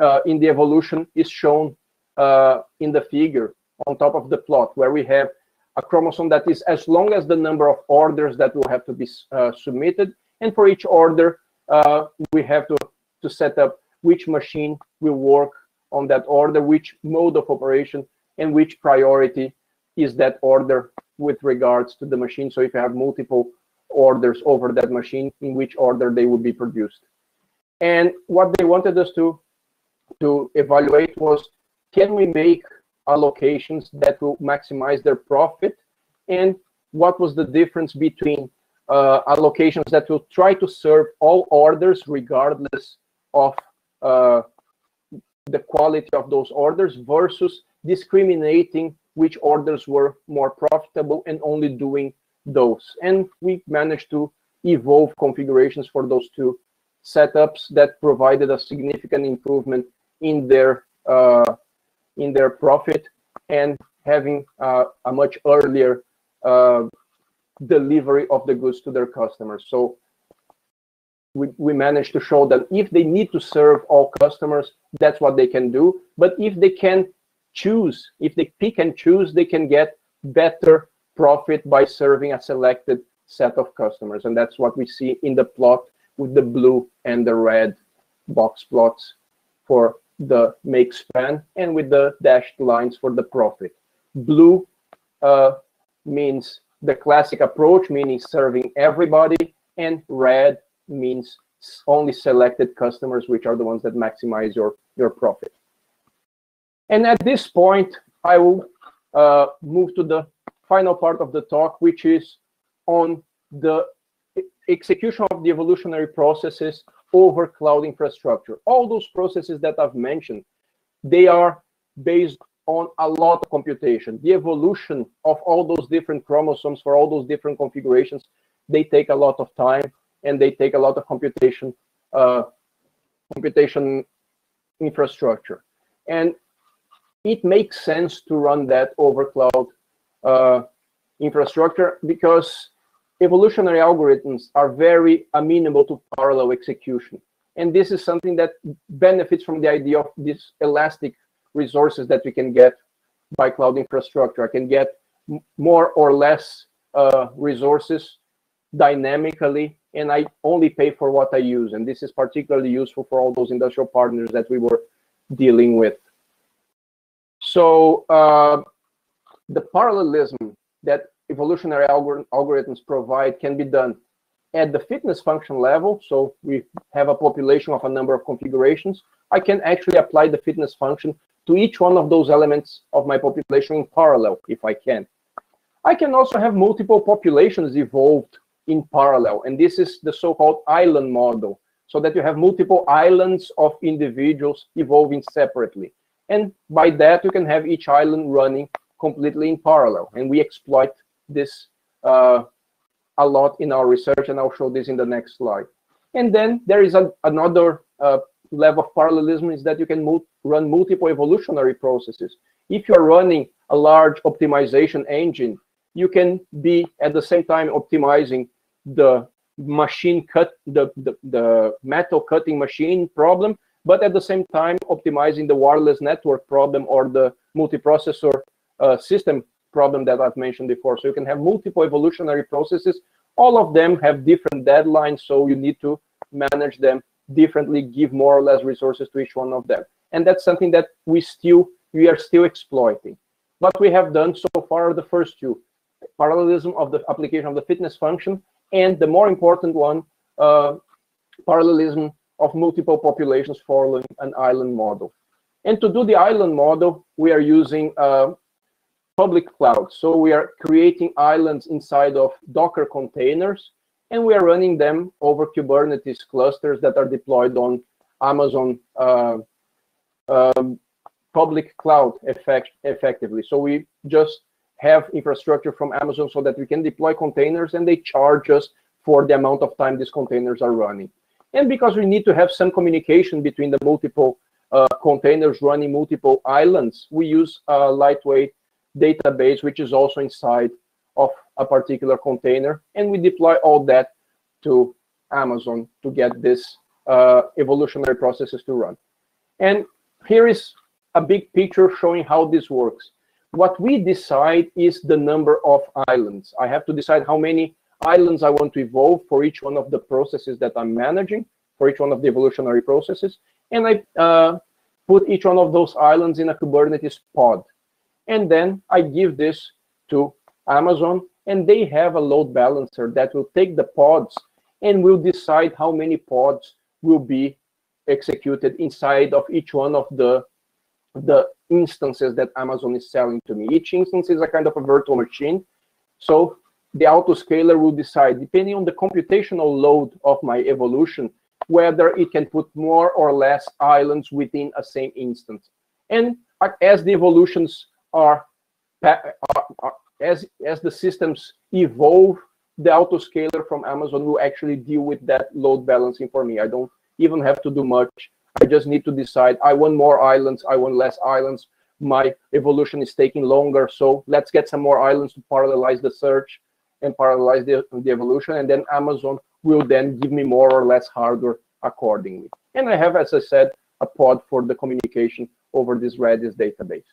uh, in the evolution is shown uh, in the figure on top of the plot, where we have a chromosome that is as long as the number of orders that will have to be uh, submitted. And for each order, uh, we have to, to set up which machine will work on that order, which mode of operation, and which priority is that order with regards to the machine. So if you have multiple orders over that machine, in which order they would be produced. And what they wanted us to, to evaluate was, can we make allocations that will maximize their profit and what was the difference between uh, allocations that will try to serve all orders regardless of uh, the quality of those orders versus discriminating which orders were more profitable and only doing those. And we managed to evolve configurations for those two setups that provided a significant improvement in their uh, in their profit and having uh, a much earlier uh, delivery of the goods to their customers. So we, we managed to show that if they need to serve all customers, that's what they can do. But if they can choose, if they pick and choose, they can get better profit by serving a selected set of customers. And that's what we see in the plot with the blue and the red box plots for the make span and with the dashed lines for the profit. Blue uh, means the classic approach, meaning serving everybody, and red means only selected customers, which are the ones that maximize your, your profit. And at this point, I will uh, move to the final part of the talk, which is on the execution of the evolutionary processes over cloud infrastructure. All those processes that I've mentioned, they are based on a lot of computation. The evolution of all those different chromosomes for all those different configurations, they take a lot of time and they take a lot of computation, uh, computation infrastructure. And it makes sense to run that over cloud uh, infrastructure because evolutionary algorithms are very amenable to parallel execution. And this is something that benefits from the idea of these elastic resources that we can get by cloud infrastructure. I can get more or less uh, resources dynamically, and I only pay for what I use. And this is particularly useful for all those industrial partners that we were dealing with. So uh, the parallelism that evolutionary algor algorithms provide can be done at the fitness function level. So we have a population of a number of configurations. I can actually apply the fitness function to each one of those elements of my population in parallel, if I can. I can also have multiple populations evolved in parallel, and this is the so-called island model, so that you have multiple islands of individuals evolving separately. And by that, you can have each island running completely in parallel, and we exploit this uh, a lot in our research, and I'll show this in the next slide. And then there is a, another uh, level of parallelism is that you can run multiple evolutionary processes. If you're running a large optimization engine, you can be at the same time optimizing the machine cut, the, the, the metal cutting machine problem, but at the same time optimizing the wireless network problem or the multiprocessor uh, system problem that I've mentioned before. So you can have multiple evolutionary processes. All of them have different deadlines, so you need to manage them differently, give more or less resources to each one of them. And that's something that we still we are still exploiting. What we have done so far are the first two, parallelism of the application of the fitness function, and the more important one, uh, parallelism of multiple populations following an island model. And to do the island model, we are using uh, public cloud. So we are creating islands inside of Docker containers, and we are running them over Kubernetes clusters that are deployed on Amazon uh, um, public cloud effect effectively. So we just have infrastructure from Amazon so that we can deploy containers and they charge us for the amount of time these containers are running. And because we need to have some communication between the multiple uh, containers running multiple islands, we use a lightweight database, which is also inside of a particular container. And we deploy all that to Amazon to get this uh, evolutionary processes to run. And here is a big picture showing how this works. What we decide is the number of islands. I have to decide how many islands I want to evolve for each one of the processes that I'm managing, for each one of the evolutionary processes. And I uh, put each one of those islands in a Kubernetes pod. And then I give this to Amazon, and they have a load balancer that will take the pods and will decide how many pods will be executed inside of each one of the the instances that Amazon is selling to me. Each instance is a kind of a virtual machine. So the autoscaler will decide, depending on the computational load of my evolution, whether it can put more or less islands within a same instance. And uh, as the evolutions are, are, are as, as the systems evolve, the autoscaler from Amazon will actually deal with that load balancing for me. I don't even have to do much. I just need to decide, I want more islands, I want less islands. My evolution is taking longer, so let's get some more islands to parallelize the search and parallelize the, the evolution, and then Amazon will then give me more or less hardware accordingly. And I have, as I said, a pod for the communication over this Redis database.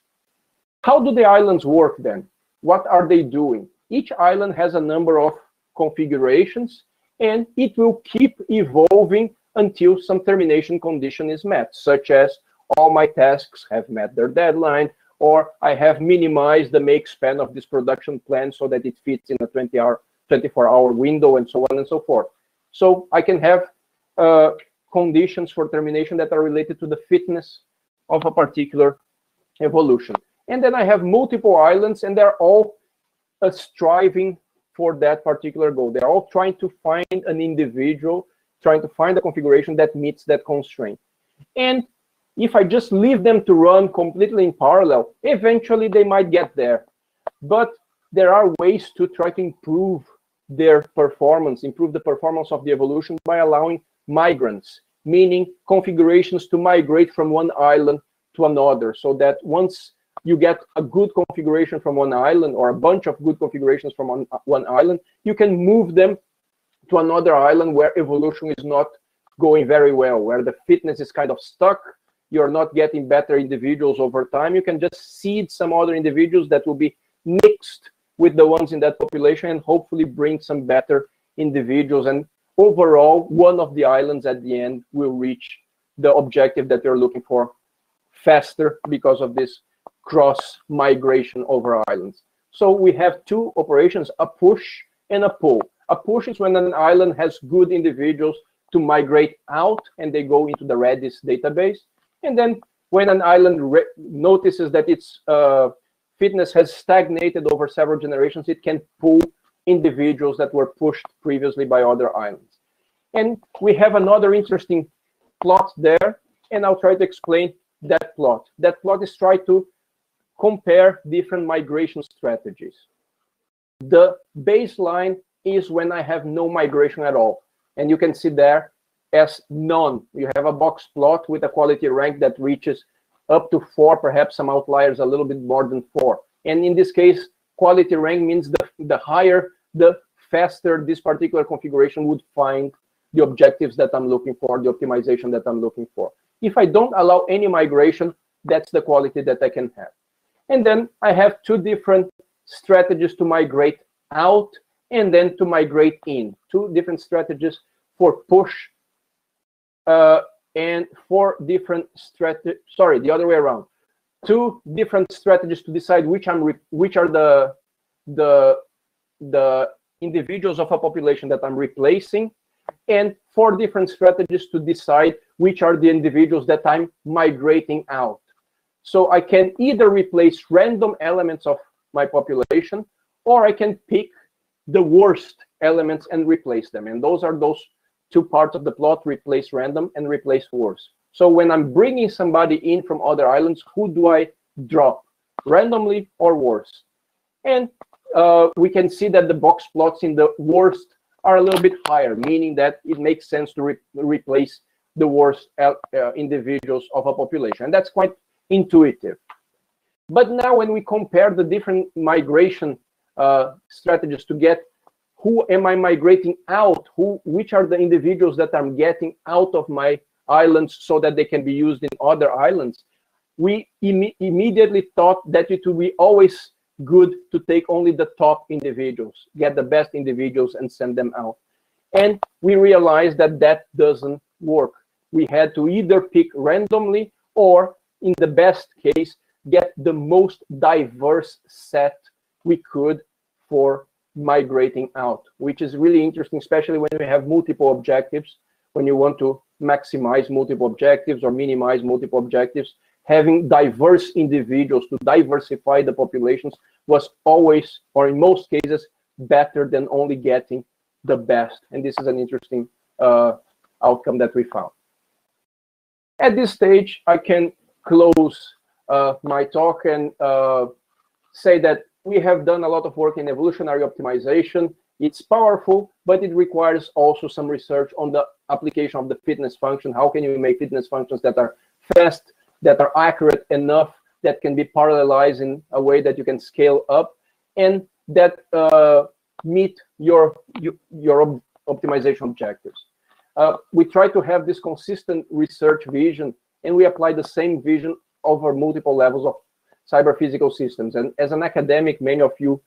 How do the islands work then? What are they doing? Each island has a number of configurations, and it will keep evolving until some termination condition is met, such as all my tasks have met their deadline, or I have minimized the make span of this production plan so that it fits in a 20 hour, 24 hour window and so on and so forth. So I can have uh, conditions for termination that are related to the fitness of a particular evolution. And then I have multiple islands and they're all uh, striving for that particular goal. They're all trying to find an individual, trying to find a configuration that meets that constraint. And if I just leave them to run completely in parallel, eventually they might get there. But there are ways to try to improve their performance, improve the performance of the evolution by allowing migrants, meaning configurations to migrate from one island to another, so that once you get a good configuration from one island or a bunch of good configurations from one, one island, you can move them to another island where evolution is not going very well, where the fitness is kind of stuck, you're not getting better individuals over time, you can just seed some other individuals that will be mixed with the ones in that population and hopefully bring some better individuals. And overall, one of the islands at the end will reach the objective that you're looking for faster because of this cross migration over islands. So we have two operations, a push and a pull. A push is when an island has good individuals to migrate out and they go into the Redis database. And then when an island notices that its uh, fitness has stagnated over several generations, it can pull individuals that were pushed previously by other islands. And we have another interesting plot there, and I'll try to explain that plot. That plot is try to compare different migration strategies. The baseline is when I have no migration at all. And you can see there as none. You have a box plot with a quality rank that reaches up to four, perhaps some outliers a little bit more than four. And in this case, quality rank means the, the higher, the faster this particular configuration would find the objectives that I'm looking for, the optimization that I'm looking for. If I don't allow any migration, that's the quality that I can have. And then I have two different strategies to migrate out and then to migrate in. Two different strategies for push uh, and four different strategies. Sorry, the other way around. Two different strategies to decide which I'm which are the the the individuals of a population that I'm replacing, and four different strategies to decide which are the individuals that I'm migrating out. So I can either replace random elements of my population, or I can pick the worst elements and replace them. And those are those two parts of the plot, replace random and replace worst. So when I'm bringing somebody in from other islands, who do I drop, randomly or worse? And uh, we can see that the box plots in the worst are a little bit higher, meaning that it makes sense to re replace the worst uh, uh, individuals of a population. And that's quite intuitive. But now when we compare the different migration uh, strategies to get who am I migrating out, who, which are the individuals that I'm getting out of my islands so that they can be used in other islands, we Im immediately thought that it would be always good to take only the top individuals, get the best individuals and send them out. And we realized that that doesn't work. We had to either pick randomly or, in the best case, get the most diverse set we could for migrating out, which is really interesting, especially when we have multiple objectives, when you want to maximize multiple objectives or minimize multiple objectives having diverse individuals to diversify the populations was always, or in most cases, better than only getting the best. And this is an interesting uh, outcome that we found. At this stage, I can close uh, my talk and uh, say that we have done a lot of work in evolutionary optimization. It's powerful, but it requires also some research on the application of the fitness function. How can you make fitness functions that are fast, that are accurate enough that can be parallelized in a way that you can scale up and that uh, meet your your optimization objectives. Uh, we try to have this consistent research vision and we apply the same vision over multiple levels of cyber physical systems. And as an academic, many of you,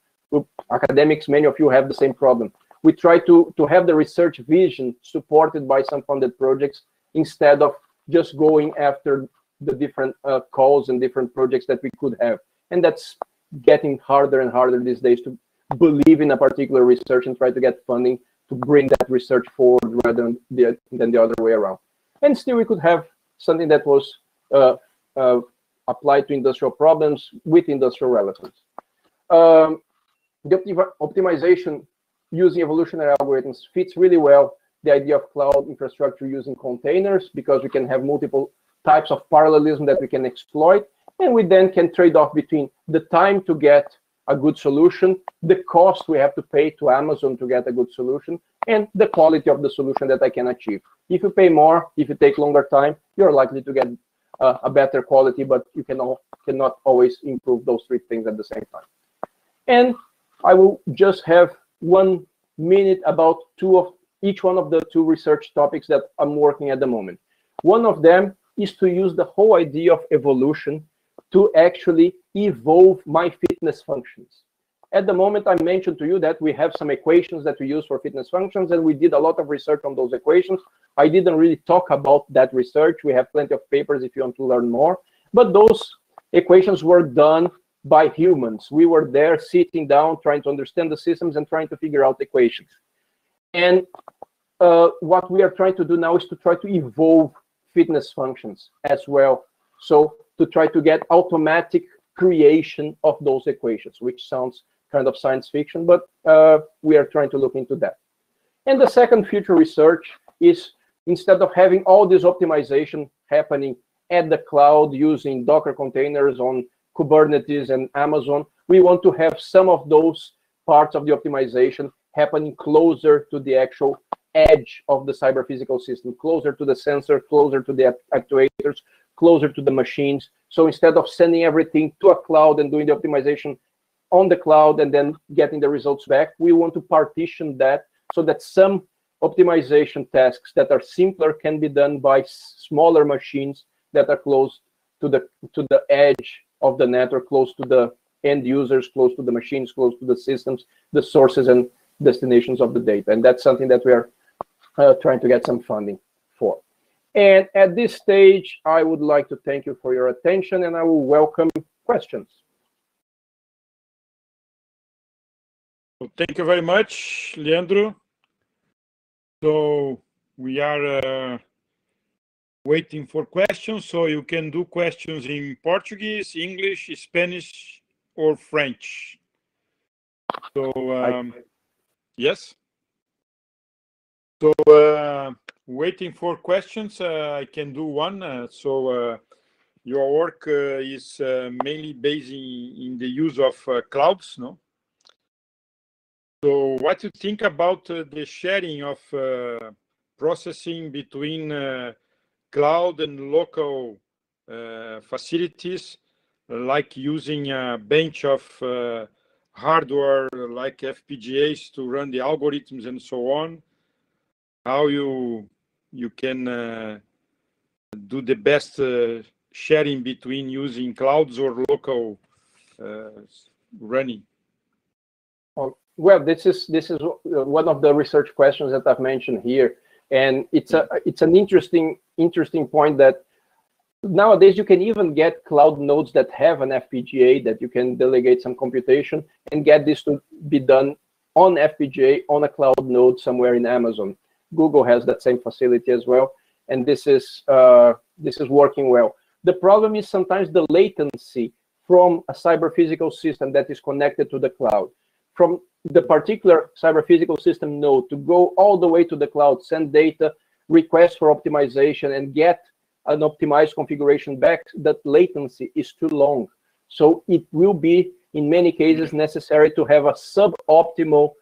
academics, many of you have the same problem. We try to, to have the research vision supported by some funded projects instead of just going after the different uh, calls and different projects that we could have. And that's getting harder and harder these days to believe in a particular research and try to get funding to bring that research forward rather than the, than the other way around. And still we could have something that was uh, uh, applied to industrial problems with industrial relevance. Um, the optimization using evolutionary algorithms fits really well the idea of cloud infrastructure using containers because we can have multiple types of parallelism that we can exploit. And we then can trade off between the time to get a good solution, the cost we have to pay to Amazon to get a good solution, and the quality of the solution that I can achieve. If you pay more, if you take longer time, you're likely to get uh, a better quality, but you can all, cannot always improve those three things at the same time. And I will just have one minute about two of each one of the two research topics that I'm working at the moment. One of them is to use the whole idea of evolution to actually evolve my fitness functions. At the moment, I mentioned to you that we have some equations that we use for fitness functions, and we did a lot of research on those equations. I didn't really talk about that research. We have plenty of papers if you want to learn more. But those equations were done by humans. We were there sitting down, trying to understand the systems and trying to figure out equations. And uh, what we are trying to do now is to try to evolve fitness functions as well. So to try to get automatic creation of those equations, which sounds kind of science fiction, but uh, we are trying to look into that. And the second future research is instead of having all this optimization happening at the cloud using Docker containers on Kubernetes and Amazon, we want to have some of those parts of the optimization happening closer to the actual edge of the cyber physical system, closer to the sensor, closer to the actuators, closer to the machines. So instead of sending everything to a cloud and doing the optimization on the cloud and then getting the results back, we want to partition that so that some optimization tasks that are simpler can be done by smaller machines that are close to the to the edge of the network, close to the end users, close to the machines, close to the systems, the sources and destinations of the data. And that's something that we are uh, trying to get some funding. And at this stage, I would like to thank you for your attention and I will welcome questions. Well, thank you very much, Leandro. So we are uh, waiting for questions. So you can do questions in Portuguese, English, Spanish, or French. So um, yes. So uh, waiting for questions. Uh, I can do one. Uh, so uh, your work uh, is uh, mainly based in, in, the use of uh, clouds, no? So what do you think about the sharing of processing between cloud and local facilities, like using a bench of hardware like FPGAs to run the algorithms and so on? How you you can uh, do the best uh, sharing between using clouds or local uh, running? Well, this is this is one of the research questions that I've mentioned here, and it's a it's an interesting interesting point that nowadays you can even get cloud nodes that have an FPGA that you can delegate some computation and get this to be done on FPGA on a cloud node somewhere in Amazon. Google has that same facility as well, and this is uh, this is working well. The problem is sometimes the latency from a cyber physical system that is connected to the cloud. From the particular cyber physical system node to go all the way to the cloud, send data, request for optimization, and get an optimized configuration back, that latency is too long. So it will be, in many cases, necessary to have a suboptimal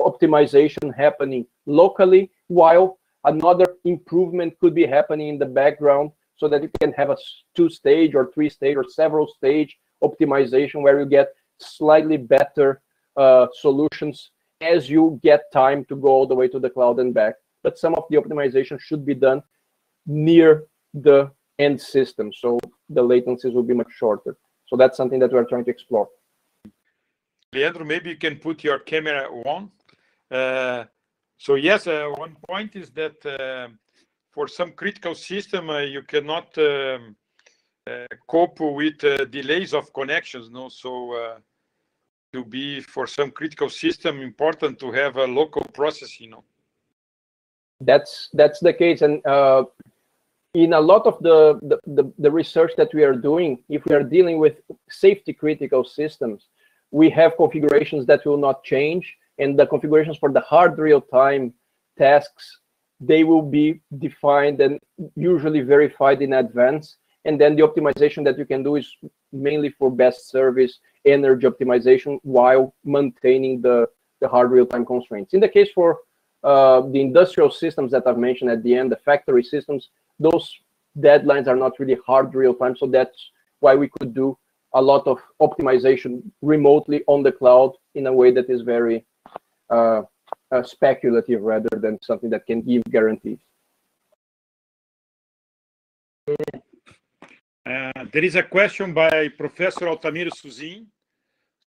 optimization happening locally while another improvement could be happening in the background so that you can have a two-stage or three-stage or several-stage optimization where you get slightly better uh, solutions as you get time to go all the way to the cloud and back. But some of the optimization should be done near the end system, so the latencies will be much shorter. So that's something that we're trying to explore. Leandro, maybe you can put your camera on. Uh, so yes, uh, one point is that uh, for some critical system, uh, you cannot um, cope with delays of connections. No, so to be for some critical system important to have a local processing. No? That's that's the case, and in a lot of the, the, the, the, research that we are doing, if we are dealing with safety critical systems, we have configurations that will not change and the configurations for the hard real-time tasks, they will be defined and usually verified in advance. And then the optimization that you can do is mainly for best service energy optimization while maintaining the, the hard real-time constraints. In the case for uh, the industrial systems that I've mentioned at the end, the factory systems, those deadlines are not really hard real-time. So that's why we could do a lot of optimization remotely on the cloud in a way that is very uh, uh, speculative rather than something that can give guarantees. Uh, there is a question by Professor Altamiro Susin.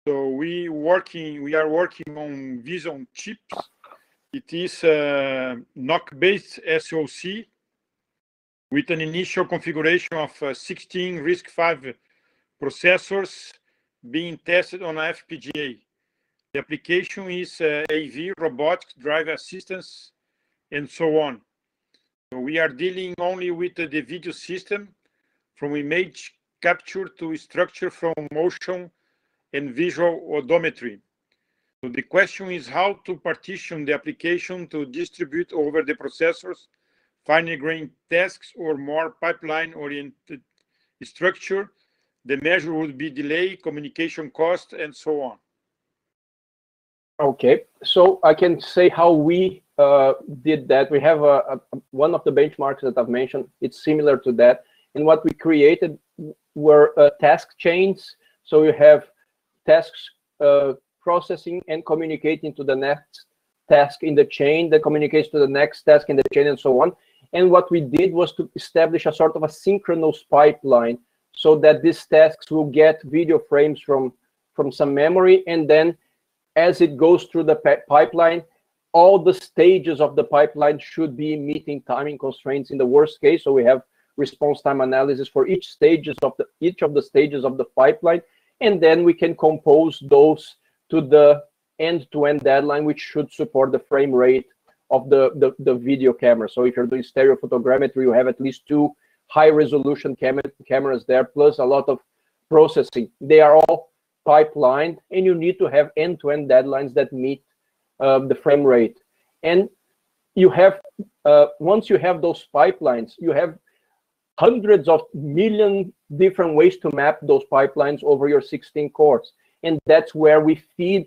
So we working, we are working on Vision chips. It is a NoC-based SoC with an initial configuration of uh, 16 RISC-V processors being tested on FPGA. The application is uh, AV, robotics, driver assistance, and so on. So we are dealing only with uh, the video system from image capture to structure from motion and visual odometry. So the question is how to partition the application to distribute over the processors, finer grain tasks, or more pipeline-oriented structure. The measure would be delay, communication cost, and so on. Okay, so I can say how we uh, did that. We have a, a, one of the benchmarks that I've mentioned. It's similar to that. And what we created were uh, task chains. So you have tasks uh, processing and communicating to the next task in the chain that communicates to the next task in the chain and so on. And what we did was to establish a sort of a synchronous pipeline so that these tasks will get video frames from, from some memory and then as it goes through the pipeline, all the stages of the pipeline should be meeting timing constraints in the worst case. So we have response time analysis for each stages of the each of the stages of the pipeline, and then we can compose those to the end-to-end -end deadline, which should support the frame rate of the, the, the video camera. So if you're doing stereo photogrammetry, you have at least two high resolution cam cameras there, plus a lot of processing. They are all pipeline, and you need to have end-to-end -end deadlines that meet um, the frame rate. And you have uh, once you have those pipelines, you have hundreds of million different ways to map those pipelines over your 16 cores. And that's where we feed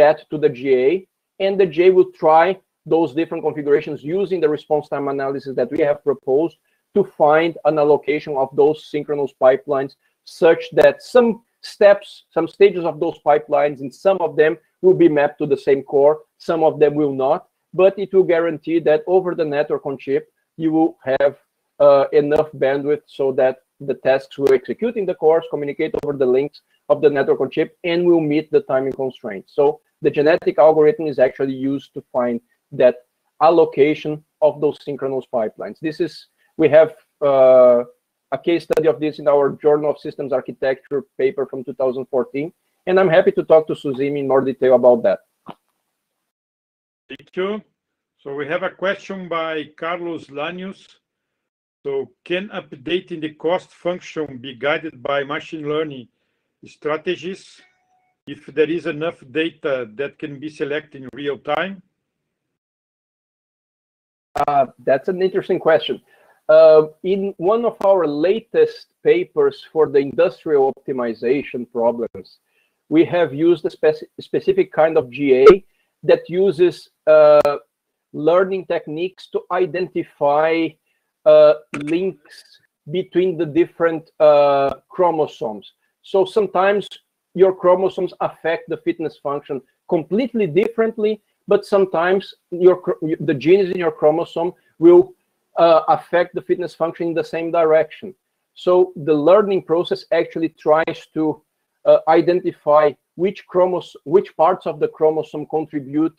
that to the GA, and the GA will try those different configurations using the response time analysis that we have proposed to find an allocation of those synchronous pipelines such that some steps, some stages of those pipelines, and some of them will be mapped to the same core, some of them will not, but it will guarantee that over the network on chip, you will have uh, enough bandwidth so that the tasks will execute in the cores, communicate over the links of the network on chip, and will meet the timing constraints. So the genetic algorithm is actually used to find that allocation of those synchronous pipelines. This is, we have uh, a case study of this in our Journal of Systems Architecture paper from 2014, and I'm happy to talk to Susin in more detail about that. Thank you. So we have a question by Carlos Lanius. So can updating the cost function be guided by machine learning strategies if there is enough data that can be selected in real time? Uh, that's an interesting question. Uh, in one of our latest papers for the industrial optimization problems, we have used a speci specific kind of GA that uses uh, learning techniques to identify uh, links between the different uh, chromosomes. So sometimes your chromosomes affect the fitness function completely differently, but sometimes your the genes in your chromosome will uh, affect the fitness function in the same direction. So the learning process actually tries to uh, identify which chromos which parts of the chromosome contribute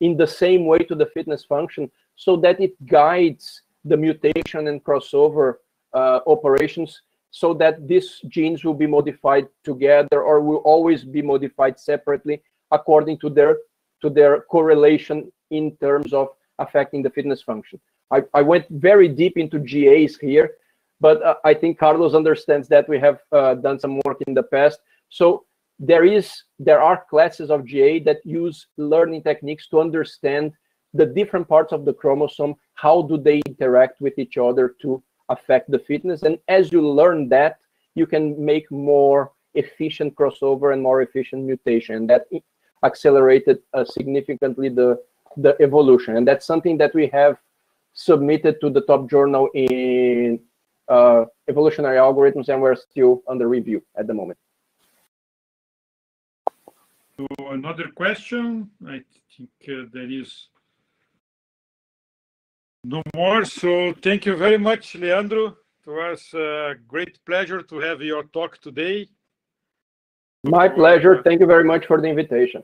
in the same way to the fitness function so that it guides the mutation and crossover uh, operations so that these genes will be modified together or will always be modified separately according to their to their correlation in terms of affecting the fitness function. I, I went very deep into GAs here, but uh, I think Carlos understands that we have uh, done some work in the past. So there is there are classes of GA that use learning techniques to understand the different parts of the chromosome, how do they interact with each other to affect the fitness. And as you learn that, you can make more efficient crossover and more efficient mutation. That accelerated uh, significantly the, the evolution. And that's something that we have submitted to the top journal in uh, evolutionary algorithms, and we're still under review at the moment. To another question, I think uh, there is no more. So thank you very much, Leandro. It was a great pleasure to have your talk today. My pleasure. Thank you very much for the invitation.